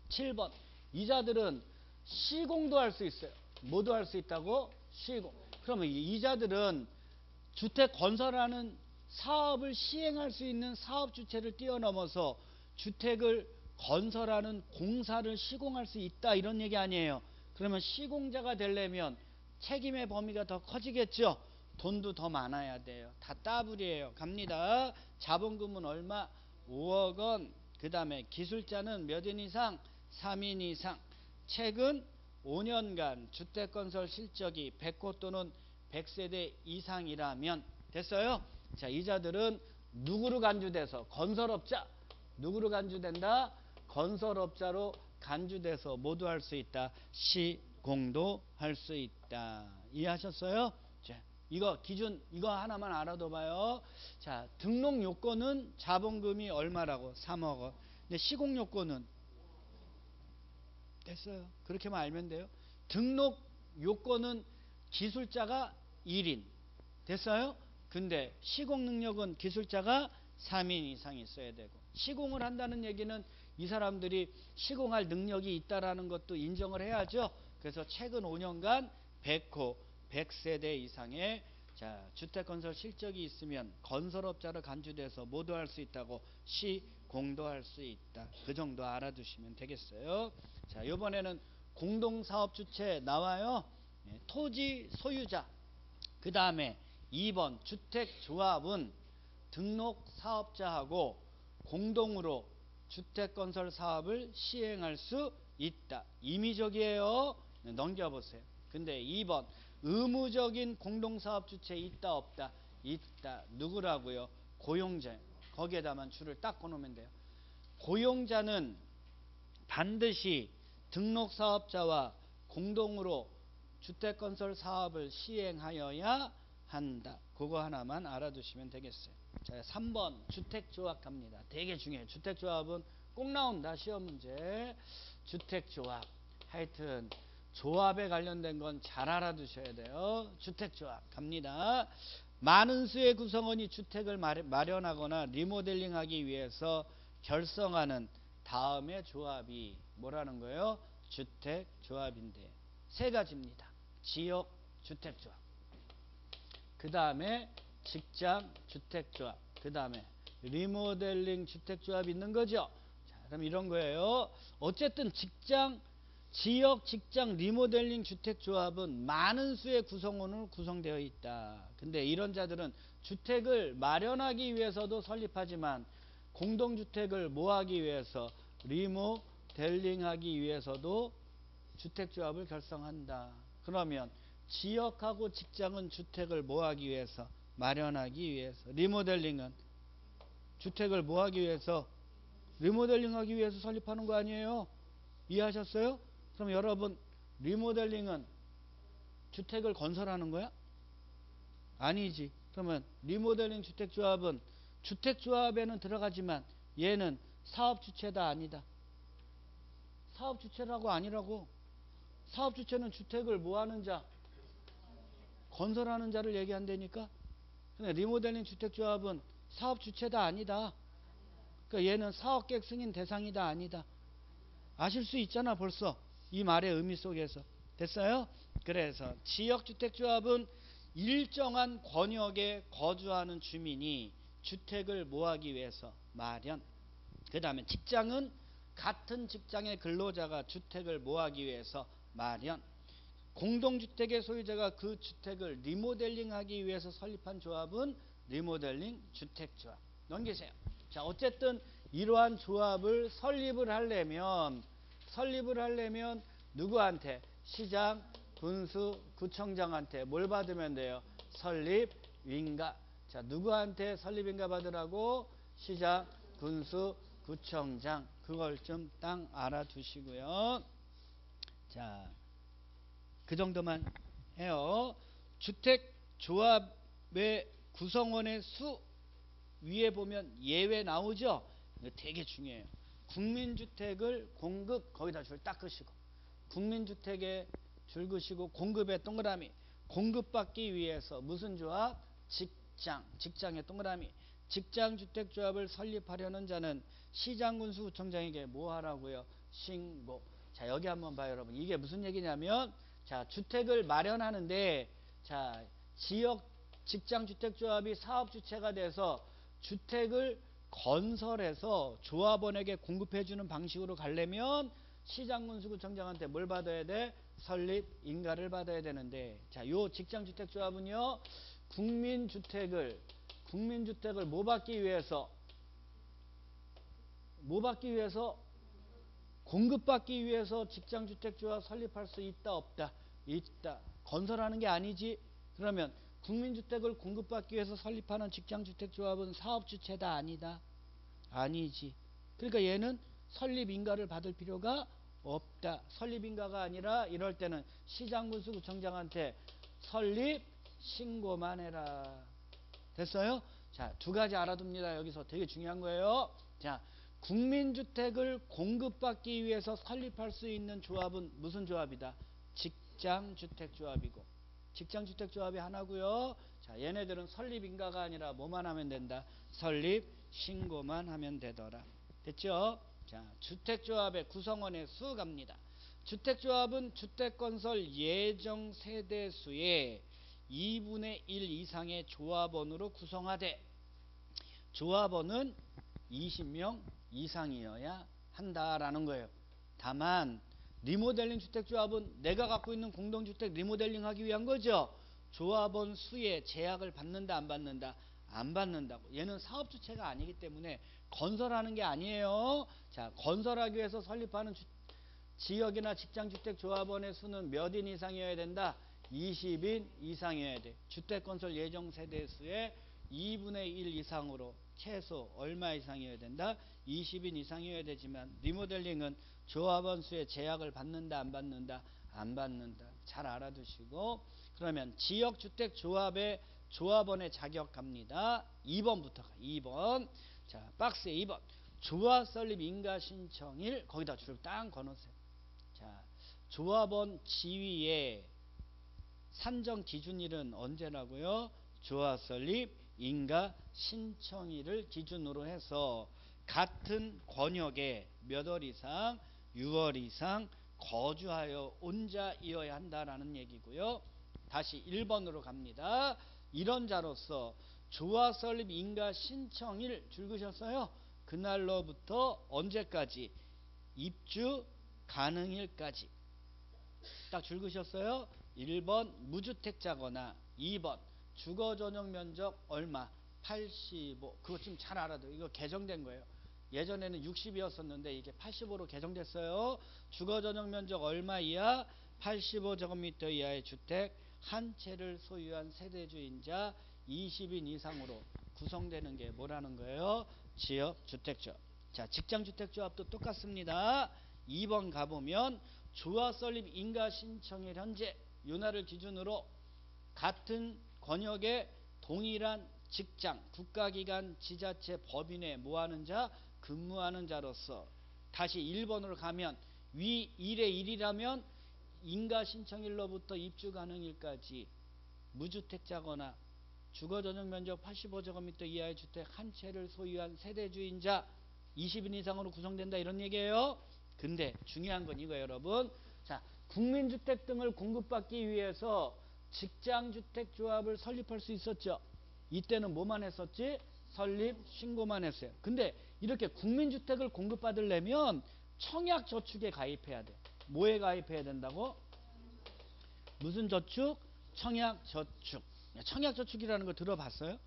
7번. 이자들은 시공도 할 수 있어요. 뭐도 할수 있다고? 시공. 그러면 이자들은 주택 건설하는 사업을 시행할 수 있는 사업 주체를 뛰어넘어서 주택을 건설하는 공사를 시공할 수 있다 이런 얘기 아니에요. 그러면 시공자가 되려면 책임의 범위가 더 커지겠죠. 돈도 더 많아야 돼요. 다 따블이에요. 갑니다. 자본금은 얼마? 5억 원. 그 다음에 기술자는 몇 인 이상? 3인 이상. 최근 5년간 주택건설 실적이 100호 또는 100세대 이상이라면 됐어요? 자, 이자들은 누구로 간주돼서 건설업자 누구로 간주된다? 건설업자로 간주돼서 모두 할 수 있다. 시공도 할 수 있다. 이해하셨어요? 이거 기준 이거 하나만 알아둬봐요. 자 등록 요건은 자본금이 얼마라고 3억 원. 근데 시공 요건은 됐어요. 그렇게만 알면 돼요. 등록 요건은 기술자가 1인 됐어요. 근데 시공 능력은 기술자가 3인 이상 있어야 되고 시공을 한다는 얘기는 이 사람들이 시공할 능력이 있다라는 것도 인정을 해야죠. 그래서 최근 5년간 100호 100세대 이상의 자, 주택건설 실적이 있으면 건설업자를 간주돼서 모두 할 수 있다고 시 공도 할 수 있다. 그 정도 알아두시면 되겠어요. 자, 이번에는 공동사업 주체 나와요. 네, 토지 소유자. 그 다음에 2번 주택조합은 등록 사업자하고 공동으로 주택건설 사업을 시행할 수 있다. 임의적이에요. 네, 넘겨보세요. 근데 2번 의무적인 공동사업 주체 있다 없다 있다 누구라고요? 고용자 거기에다만 줄을 딱 꺼놓으면 돼요. 고용자는 반드시 등록사업자와 공동으로 주택건설 사업을 시행하여야 한다. 그거 하나만 알아두시면 되겠어요. 자, 3번 주택조합 갑니다. 되게 중요해요. 주택조합은 꼭 나온다. 시험 문제. 주택조합. 하여튼 조합에 관련된 건 잘 알아두셔야 돼요. 주택조합 갑니다. 많은 수의 구성원이 주택을 마련하거나 리모델링하기 위해서 결성하는 다음의 조합이 뭐라는 거예요? 주택조합인데 세 가지입니다. 지역 주택조합. 그 다음에 직장 주택조합. 그 다음에 리모델링 주택조합 있는 거죠. 자, 그럼 이런 거예요. 어쨌든 직장 지역 직장 리모델링 주택조합은 많은 수의 구성원으로 구성되어 있다. 근데 이런 자들은 주택을 마련하기 위해서도 설립하지만 공동주택을 모하기 위해서 리모델링하기 위해서도 주택조합을 결성한다. 그러면 지역하고 직장은 주택을 모하기 위해서 마련하기 위해서 리모델링은 주택을 모하기 위해서 리모델링하기 위해서 설립하는 거 아니에요? 이해하셨어요? 그럼 여러분 리모델링은 주택을 건설하는 거야? 아니지. 그러면 리모델링 주택조합은 주택조합에는 들어가지만 얘는 사업 주체다 아니다. 사업 주체라고 아니라고. 사업 주체는 주택을 뭐 하는 자? 건설하는 자를 얘기한다니까. 리모델링 주택조합은 사업 주체다 아니다. 그러니까 얘는 사업계획 승인 대상이다 아니다. 아실 수 있잖아 벌써. 이 말의 의미 속에서. 됐어요? 그래서 지역주택조합은 일정한 권역에 거주하는 주민이 주택을 모하기 위해서 마련. 그 다음에 직장은 같은 직장의 근로자가 주택을 모하기 위해서 마련. 공동주택의 소유자가 그 주택을 리모델링하기 위해서 설립한 조합은 리모델링 주택조합. 넘기세요. 자, 어쨌든 이러한 조합을 설립을 하려면 설립을 하려면 누구한테? 시장, 군수, 구청장한테 뭘 받으면 돼요? 설립, 인가. 자, 누구한테 설립 인가 받으라고? 시장, 군수, 구청장. 그걸 좀 딱 알아두시고요. 자, 그 정도만 해요. 주택 조합의 구성원의 수 위에 보면 예외 나오죠? 되게 중요해요. 국민주택을 공급 거기다 줄딱 끄시고. 국민주택에 줄 그시고 공급에 동그라미. 공급받기 위해서 무슨 조합? 직장 직장의 동그라미. 직장주택조합을 설립하려는 자는 시장군수구청장에게 뭐 하라고요? 신고. 자 여기 한번 봐요 여러분. 이게 무슨 얘기냐면 자 주택을 마련하는데 자 지역 직장주택조합이 사업주체가 돼서 주택을 건설해서 조합원에게 공급해주는 방식으로 가려면 시장군수구청장한테 뭘 받아야 돼? 설립 인가를 받아야 되는데. 자 요 직장주택조합은요 국민주택을 국민주택을 뭐 받기 위해서 뭐 받기 위해서? 공급받기 위해서 직장주택조합 설립할 수 있다 없다? 있다. 건설하는 게 아니지? 그러면 국민주택을 공급받기 위해서 설립하는 직장주택조합은 사업주체다 아니다? 아니지. 그러니까 얘는 설립인가를 받을 필요가 없다. 설립인가가 아니라 이럴 때는 시장군수구청장한테 설립 신고만 해라. 됐어요? 자 두 가지 알아둡니다. 여기서 되게 중요한 거예요. 자 국민주택을 공급받기 위해서 설립할 수 있는 조합은 무슨 조합이다? 직장주택조합이고 직장주택조합이 하나고요. 자, 얘네들은 설립인가가 아니라 뭐만 하면 된다? 설립 신고만 하면 되더라. 됐죠? 자, 주택조합의 구성원의 수 갑니다. 주택조합은 주택건설 예정 세대 수의 2분의 1 이상의 조합원으로 구성하되 조합원은 20명 이상이어야 한다라는 거예요. 다만 리모델링 주택조합은 내가 갖고 있는 공동주택 리모델링 하기 위한 거죠. 조합원 수에 제약을 받는다 안 받는다? 안 받는다고. 얘는 사업 주체가 아니기 때문에 건설하는 게 아니에요. 자 건설하기 위해서 설립하는 주, 지역이나 직장주택 조합원의 수는 몇 인 이상이어야 된다? 20인 이상이어야 돼. 주택건설 예정 세대수의 2분의 1 이상으로 최소 얼마 이상이어야 된다? 20인 이상이어야 되지만 리모델링은 조합원 수에 제약을 받는다 안 받는다 안 받는다 잘 알아두시고 그러면 지역주택 조합의 조합원의 자격 갑니다. 2번부터 가. 2번. 자, 박스에 2번. 조합 설립 인가 신청일 거기다 줄을 딱 걸어놓으세요. 자, 조합원 지위의 산정 기준일은 언제라고요? 조합 설립 인가 신청일을 기준으로 해서 같은 권역에 몇 월 이상, 6월 이상 거주하여 온 자이어야 한다라는 얘기고요. 다시 1번으로 갑니다. 이런 자로서 조화 설립 인가 신청일 줄그셨어요. 그날로부터 언제까지 입주 가능일까지 딱 줄그셨어요. 1번 무주택자거나 2번 주거 전용 면적 얼마 85 그거 지금 잘 알아도 이거 개정된 거예요. 예전에는 60이었었는데 이게 85로 개정됐어요. 주거 전용 면적 얼마 이하 85제곱미터 이하의 주택 한 채를 소유한 세대주인자 20인 이상으로 구성되는 게 뭐라는 거예요? 지역 주택조합. 자, 직장 주택 조합도 똑같습니다. 2번 가보면 조합 설립 인가 신청일 현재 윤활을 기준으로 같은 권역의 동일한 직장, 국가기관, 지자체, 법인에 뭐하는 자, 근무하는 자로서 다시 1번으로 가면 위 1의 1이라면 인가 신청일로부터 입주 가능일까지 무주택자거나 주거 전용 면적 85제곱미터 이하의 주택 한 채를 소유한 세대주인자 20인 이상으로 구성된다 이런 얘기예요. 근데 중요한 건 이거예요, 여러분. 자, 국민주택 등을 공급받기 위해서 직장주택 조합을 설립할 수 있었죠. 이때는 뭐만 했었지? 설립 신고만 했어요. 근데 이렇게 국민주택을 공급받으려면 청약저축에 가입해야 돼. 뭐에 가입해야 된다고? 무슨 저축? 청약저축. 청약저축이라는 거 들어봤어요?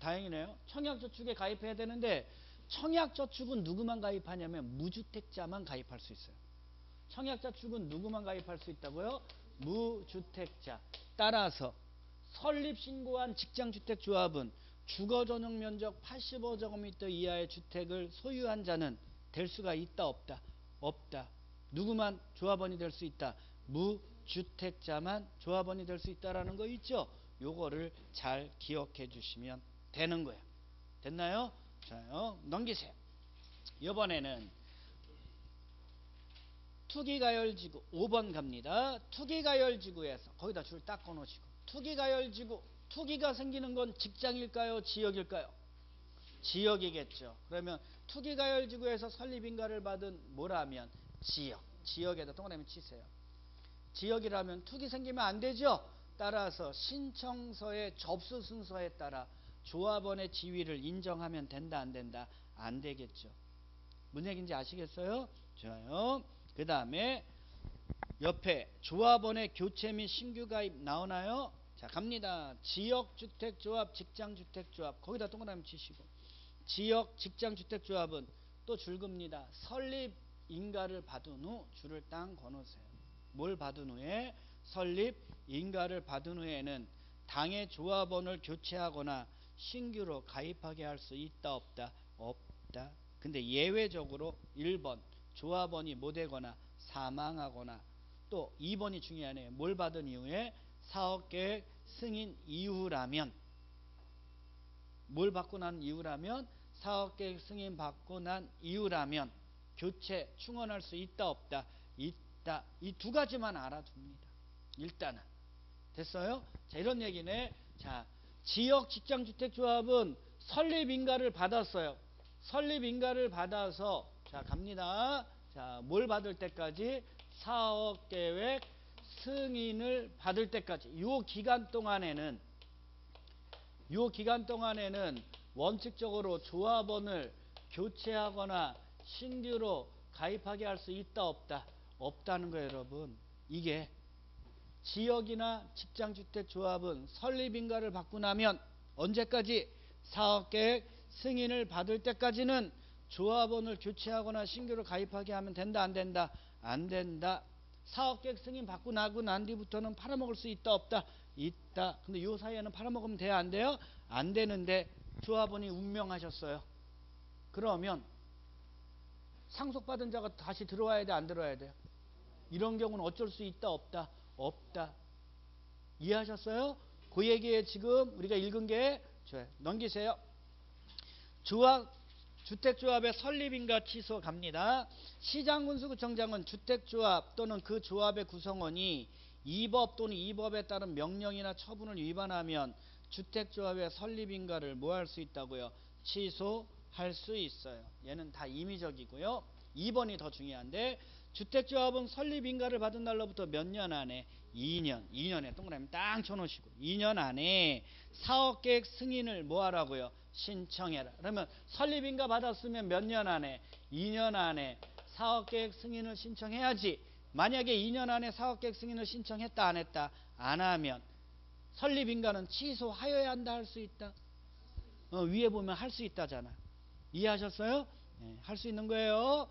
다행이네요. 청약저축에 가입해야 되는데 청약저축은 누구만 가입하냐면 무주택자만 가입할 수 있어요. 청약저축은 누구만 가입할 수 있다고요? 무주택자. 따라서 설립신고한 직장주택조합은 주거 전용 면적 85제곱미터 이하의 주택을 소유한 자는 될 수가 있다 없다? 없다. 누구만 조합원이 될 수 있다. 무주택자만 조합원이 될 수 있다라는 거 있죠. 요거를 잘 기억해 주시면 되는 거예요. 됐나요? 자요. 넘기세요. 이번에는 투기가열지구 5번 갑니다. 투기가열지구에서 거기다 줄딱 꺼놓으시고 투기가열지구 투기가 생기는 건 직장일까요? 지역일까요? 지역이겠죠. 그러면 투기가열지구에서 설립인가를 받은 뭐라면 지역. 지역에다 동그라미 치세요. 지역이라면 투기 생기면 안 되죠. 따라서 신청서의 접수 순서에 따라 조합원의 지위를 인정하면 된다 안 된다 안 되겠죠. 무슨 얘기인지 아시겠어요? 좋아요. 그 다음에 옆에 조합원의 교체 및 신규 가입 나오나요? 자 갑니다. 지역주택조합, 직장주택조합 거기다 동그라미 치시고 지역 직장주택조합은 또 줄급니다. 설립 인가를 받은 후 줄을 땅 거놓으세요. 뭘 받은 후에 설립 인가를 받은 후에는 당의 조합원을 교체하거나 신규로 가입하게 할 수 있다 없다 없다. 근데 예외적으로 1번 조합원이 못 되거나 사망하거나 또 2번이 중요하네요. 뭘 받은 이후에 사업계획 승인 이후라면 뭘 받고 난 이후라면 사업계획 승인 받고 난 이후라면 교체 충원할 수 있다 없다 있다 이 두 가지만 알아둡니다. 일단은 됐어요? 자 이런 얘기네. 자 지역 직장주택조합은 설립인가를 받았어요. 설립인가를 받아서 자 갑니다. 자 뭘 받을 때까지 사업계획 승인을 받을 때까지 요 기간 동안에는 요 기간 동안에는 원칙적으로 조합원을 교체하거나 신규로 가입하게 할 수 있다 없다 없다는 거예요 여러분. 이게 지역이나 직장주택 조합은 설립인가를 받고 나면 언제까지 사업계획 승인을 받을 때까지는 조합원을 교체하거나 신규로 가입하게 하면 된다 안 된다? 안 된다 사업계획 승인 받고 나고 난 뒤부터는 팔아먹을 수 있다 없다 있다 근데 요 사이에는 팔아먹으면 돼요 안 돼요 안 되는데 조합원이 운명하셨어요 그러면 상속받은 자가 다시 들어와야 돼 안 들어와야 돼요 이런 경우는 어쩔 수 있다 없다 없다 이해하셨어요? 그 얘기에 지금 우리가 읽은 게. 넘기세요. 조합 주택조합의 설립인가 취소 갑니다. 시장군수구청장은 주택조합 또는 그 조합의 구성원이 이법 또는 이 법에 따른 명령이나 처분을 위반하면 주택조합의 설립인가를 뭐 할 수 있다고요? 취소할 수 있어요. 얘는 다 임의적이고요. 2번이 더 중요한데 주택조합은 설립 인가를 받은 날로부터 몇 년 안에 2년, 2년에 동그라미 딱 쳐놓으시고 2년 안에 사업계획 승인을 뭐 하라고요? 신청해라. 그러면 설립 인가 받았으면 몇 년 안에? 2년 안에 사업계획 승인을 신청해야지. 만약에 2년 안에 사업계획 승인을 신청했다 안 했다 안 하면 설립 인가는 취소하여야 한다 할 수 있다. 어, 위에 보면 할 수 있다잖아. 이해하셨어요? 네, 할수 있는 거예요.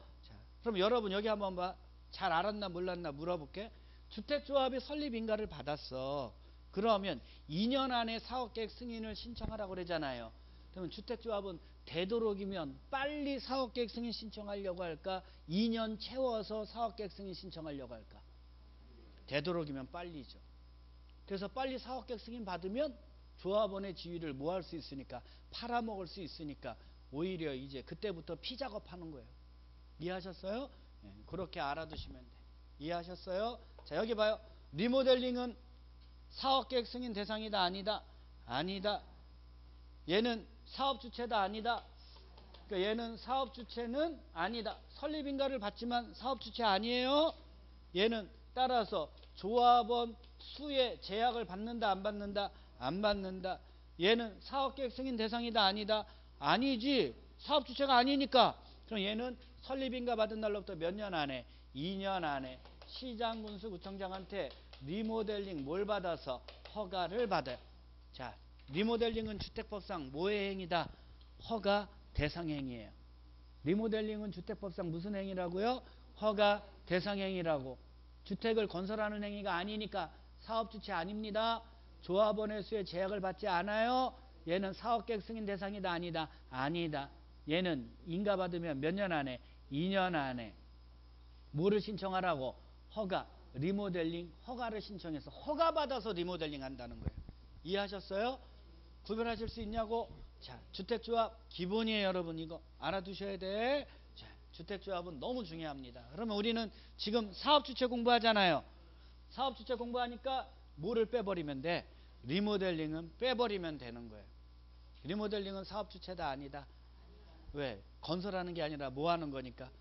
자, 그럼 여러분 여기 한번 봐. 잘 알았나 몰랐나 물어볼게. 주택조합이 설립인가를 받았어. 그러면 2년 안에 사업계획 승인을 신청하라고 그러잖아요. 그러면 주택조합은 되도록이면 빨리 사업계획 승인 신청하려고 할까? 2년 채워서 사업계획 승인 신청하려고 할까? 되도록이면 빨리죠. 그래서 빨리 사업계획 승인 받으면 조합원의 지위를 뭐 할 수 있으니까 팔아먹을 수 있으니까 오히려 이제 그때부터 피작업하는 거예요. 이해하셨어요? 네, 그렇게 알아두시면 돼. 이해하셨어요? 자 여기 봐요. 리모델링은 사업계획 승인 대상이다 아니다? 아니다. 얘는 사업 주체다 아니다. 그러니까 얘는 사업 주체는 아니다. 설립인가를 받지만 사업 주체 아니에요. 얘는 따라서 조합원 수의 제약을 받는다 안 받는다 안 받는다. 얘는 사업계획 승인 대상이다 아니다. 아니지. 사업 주체가 아니니까. 그럼 얘는 설립인가 받은 날로부터 몇 년 안에 2년 안에 시장 군수 구청장한테 리모델링 뭘 받아서 허가를 받아요. 자, 리모델링은 주택법상 뭐의 행위다? 허가 대상 행위예요. 리모델링은 주택법상 무슨 행위라고요? 허가 대상 행위라고. 주택을 건설하는 행위가 아니니까 사업 주체 아닙니다. 조합원의 수에 제약을 받지 않아요. 얘는 사업계획 승인 대상이다 아니다? 아니다. 얘는 인가받으면 몇 년 안에? 2년 안에. 뭐를 신청하라고? 허가. 리모델링 허가를 신청해서 허가 받아서 리모델링 한다는 거예요. 이해하셨어요? 구별하실 수 있냐고? 자, 주택조합 기본이에요, 여러분. 이거 알아두셔야 돼. 자, 주택조합은 너무 중요합니다. 그러면 우리는 지금 사업주체 공부하잖아요. 사업주체 공부하니까 뭐를 빼버리면 돼? 리모델링은 빼버리면 되는 거예요. 리모델링은 사업주체다 아니다. 왜? 건설하는 게 아니라 뭐 하는 거니까?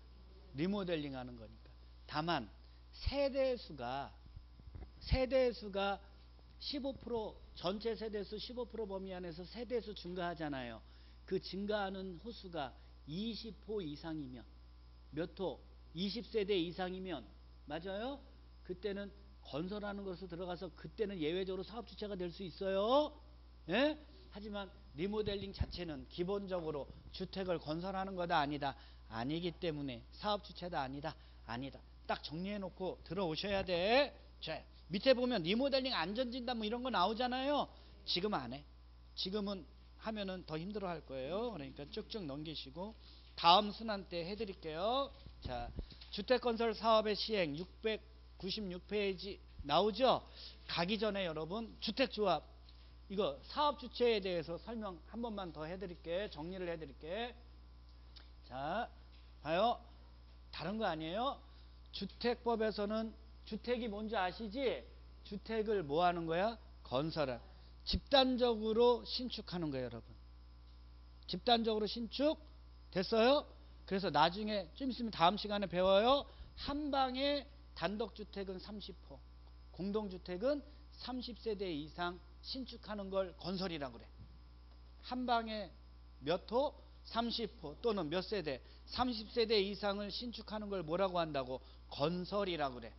리모델링 하는 거니까. 다만 세대 수가 세대 수가 15% 전체 세대 수 15% 범위 안에서 세대 수 증가하잖아요. 그 증가하는 호수가 20호 이상이면 몇 호? 20세대 이상이면 맞아요? 그때는 건설하는 것으로 들어가서 그때는 예외적으로 사업 주체가 될 수 있어요. 예? 하지만 리모델링 자체는 기본적으로 주택을 건설하는 거다 아니다. 아니기 때문에 사업 주체다 아니다. 아니다. 딱 정리해 놓고 들어오셔야 돼. 자, 밑에 보면 리모델링 안전진단 뭐 이런 거 나오잖아요. 지금 안 해. 지금은 하면은 더 힘들어 할 거예요. 그러니까 쭉쭉 넘기시고 다음 순환 때 해드릴게요. 자, 주택건설 사업의 시행 696페이지 나오죠? 가기 전에 여러분 주택조합 이거 사업 주체에 대해서 설명 한 번만 더 해드릴게 정리를 해드릴게. 자, 봐요. 다른 거 아니에요? 주택법에서는 주택이 뭔지 아시지? 주택을 뭐 하는 거야? 건설을. 집단적으로 신축하는 거예요, 여러분. 집단적으로 신축 됐어요? 그래서 나중에 좀 있으면 다음 시간에 배워요. 한 방에 단독주택은 30호, 공동주택은 30세대 이상 신축하는 걸 건설이라고 그래. 한 방에 몇 호? 30호 또는 몇 세대? 30세대 이상을 신축하는 걸 뭐라고 한다고? 건설이라고 그래.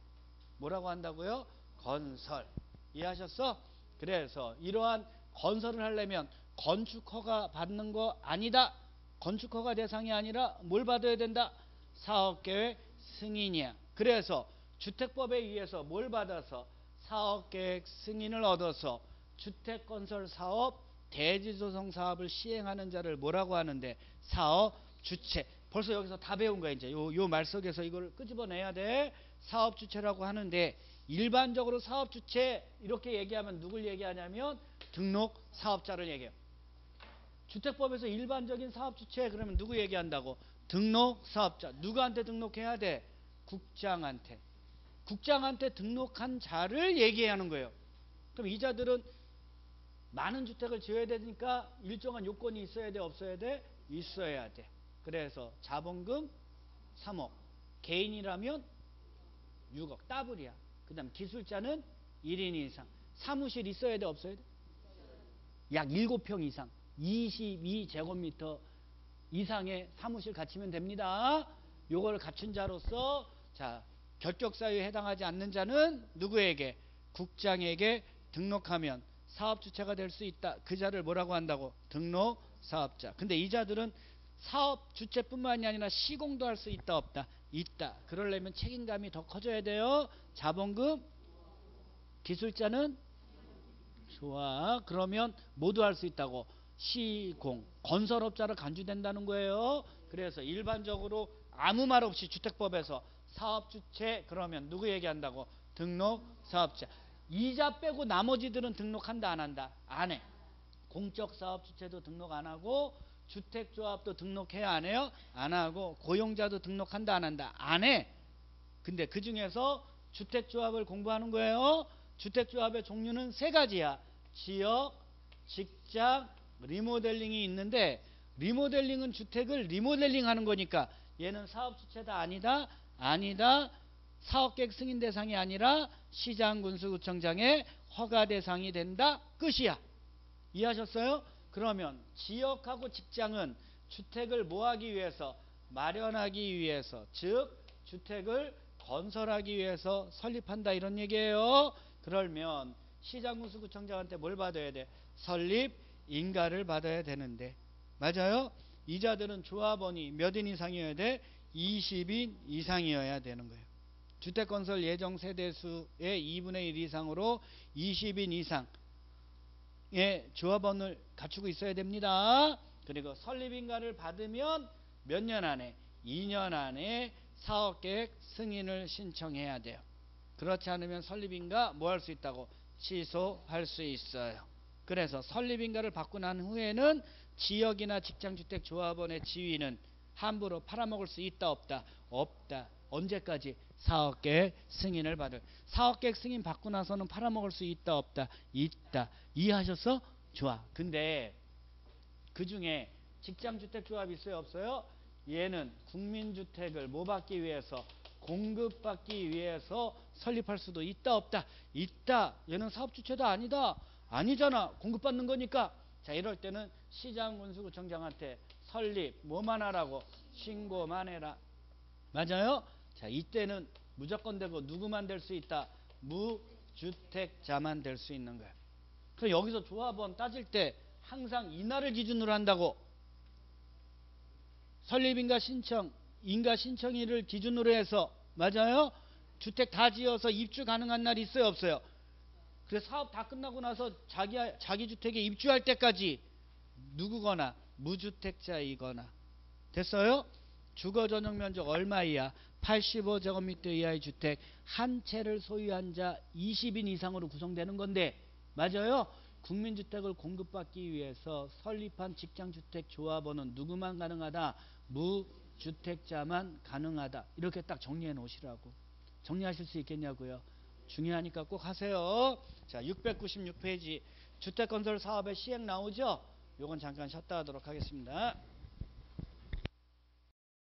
뭐라고 한다고요? 건설. 이해하셨어? 그래서 이러한 건설을 하려면 건축 허가 받는 거 아니다. 건축 허가 대상이 아니라 뭘 받아야 된다? 사업계획 승인이야. 그래서 주택법에 의해서 뭘 받아서 사업계획 승인을 얻어서 주택 건설 사업 대지 조성 사업을 시행하는 자를 뭐라고 하는데 사업 주체. 벌써 여기서 다 배운 거야 이제 요, 요 말 속에서 이걸 끄집어내야 돼. 사업 주체라고 하는데 일반적으로 사업 주체 이렇게 얘기하면 누굴 얘기하냐면 등록 사업자를 얘기해요. 주택법에서 일반적인 사업 주체 그러면 누구 얘기한다고? 등록 사업자. 누구한테 등록해야 돼? 국장한테. 국장한테 등록한 자를 얘기하는 거예요. 그럼 이 자들은 많은 주택을 지어야 되니까 일정한 요건이 있어야 돼, 없어야 돼? 있어야 돼. 그래서 자본금 3억, 개인이라면 6억, 더블이야. 그 다음 기술자는 1인 이상. 사무실 있어야 돼, 없어야 돼? 약 7평 이상, 22제곱미터 이상의 사무실 갖추면 됩니다. 요걸 갖춘 자로서 자 결격사유에 해당하지 않는 자는 누구에게 국장에게 등록하면 사업 주체가 될 수 있다. 그 자를 뭐라고 한다고? 등록 사업자. 근데 이 자들은 사업 주체뿐만이 아니라 시공도 할 수 있다 없다. 있다. 그러려면 책임감이 더 커져야 돼요. 자본금 기술자는 좋아. 그러면 모두 할 수 있다고. 시공 건설업자를 간주된다는 거예요. 그래서 일반적으로 아무 말 없이 주택법에서 사업 주체 그러면 누구 얘기한다고? 등록 사업자. 이자 빼고 나머지들은 등록한다 안 한다? 안 해. 공적 사업 주체도 등록 안 하고 주택조합도 등록해야 안 해요? 안 하고 고용자도 등록한다 안 한다? 안 해. 근데 그 중에서 주택조합을 공부하는 거예요. 주택조합의 종류는 세 가지야. 지역, 직장, 리모델링이 있는데 리모델링은 주택을 리모델링 하는 거니까 얘는 사업 주체다 아니다 아니다 사업계획 승인 대상이 아니라 시장군수구청장의 허가 대상이 된다 끝이야 이해하셨어요? 그러면 지역하고 직장은 주택을 뭐하기 위해서 마련하기 위해서 즉 주택을 건설하기 위해서 설립한다 이런 얘기예요 그러면 시장군수구청장한테 뭘 받아야 돼? 설립 인가를 받아야 되는데 맞아요? 이자들은 조합원이 몇 인 이상이어야 돼? 20인 이상이어야 되는 거예요. 주택건설 예정 세대수의 2분의 1 이상으로 20인 이상의 조합원을 갖추고 있어야 됩니다. 그리고 설립인가를 받으면 몇 년 안에? 2년 안에 사업계획 승인을 신청해야 돼요. 그렇지 않으면 설립인가 뭐 할 수 있다고? 취소할 수 있어요. 그래서 설립인가를 받고 난 후에는 지역이나 직장주택 조합원의 지위는 함부로 팔아먹을 수 있다 없다 없다 언제까지 사업계획 승인을 받을 사업계획 승인 받고 나서는 팔아먹을 수 있다 없다 있다 이해하셨어? 좋아 근데 그 중에 직장주택 조합 있어요 없어요? 얘는 국민주택을 뭐 받기 위해서 공급받기 위해서 설립할 수도 있다 없다 있다 얘는 사업주체도 아니다 아니잖아. 공급받는 거니까. 자, 이럴 때는 시장군수구청장한테 설립 뭐만 하라고 신고만 해라. 맞아요? 자, 이때는 무조건 되고 누구만 될 수 있다. 무주택자만 될 수 있는 거야. 그래서 여기서 조합원 따질 때 항상 이날을 기준으로 한다고. 설립인가 신청, 인가 신청일을 기준으로 해서 맞아요? 주택 다 지어서 입주 가능한 날 있어요, 없어요? 그래서 사업 다 끝나고 나서 자기 자기 주택에 입주할 때까지 누구거나 무주택자이거나 됐어요? 주거 전용 면적 얼마이야? 85제곱미터 이하의 주택 한 채를 소유한 자 20인 이상으로 구성되는 건데 맞아요? 국민주택을 공급받기 위해서 설립한 직장주택 조합원은 누구만 가능하다? 무주택자만 가능하다. 이렇게 딱 정리해 놓으시라고. 정리하실 수 있겠냐고요. 중요하니까 꼭 하세요. 자, 696페이지 주택건설 사업의 시행 나오죠? 요건 잠깐 쉬었다 하도록 하겠습니다.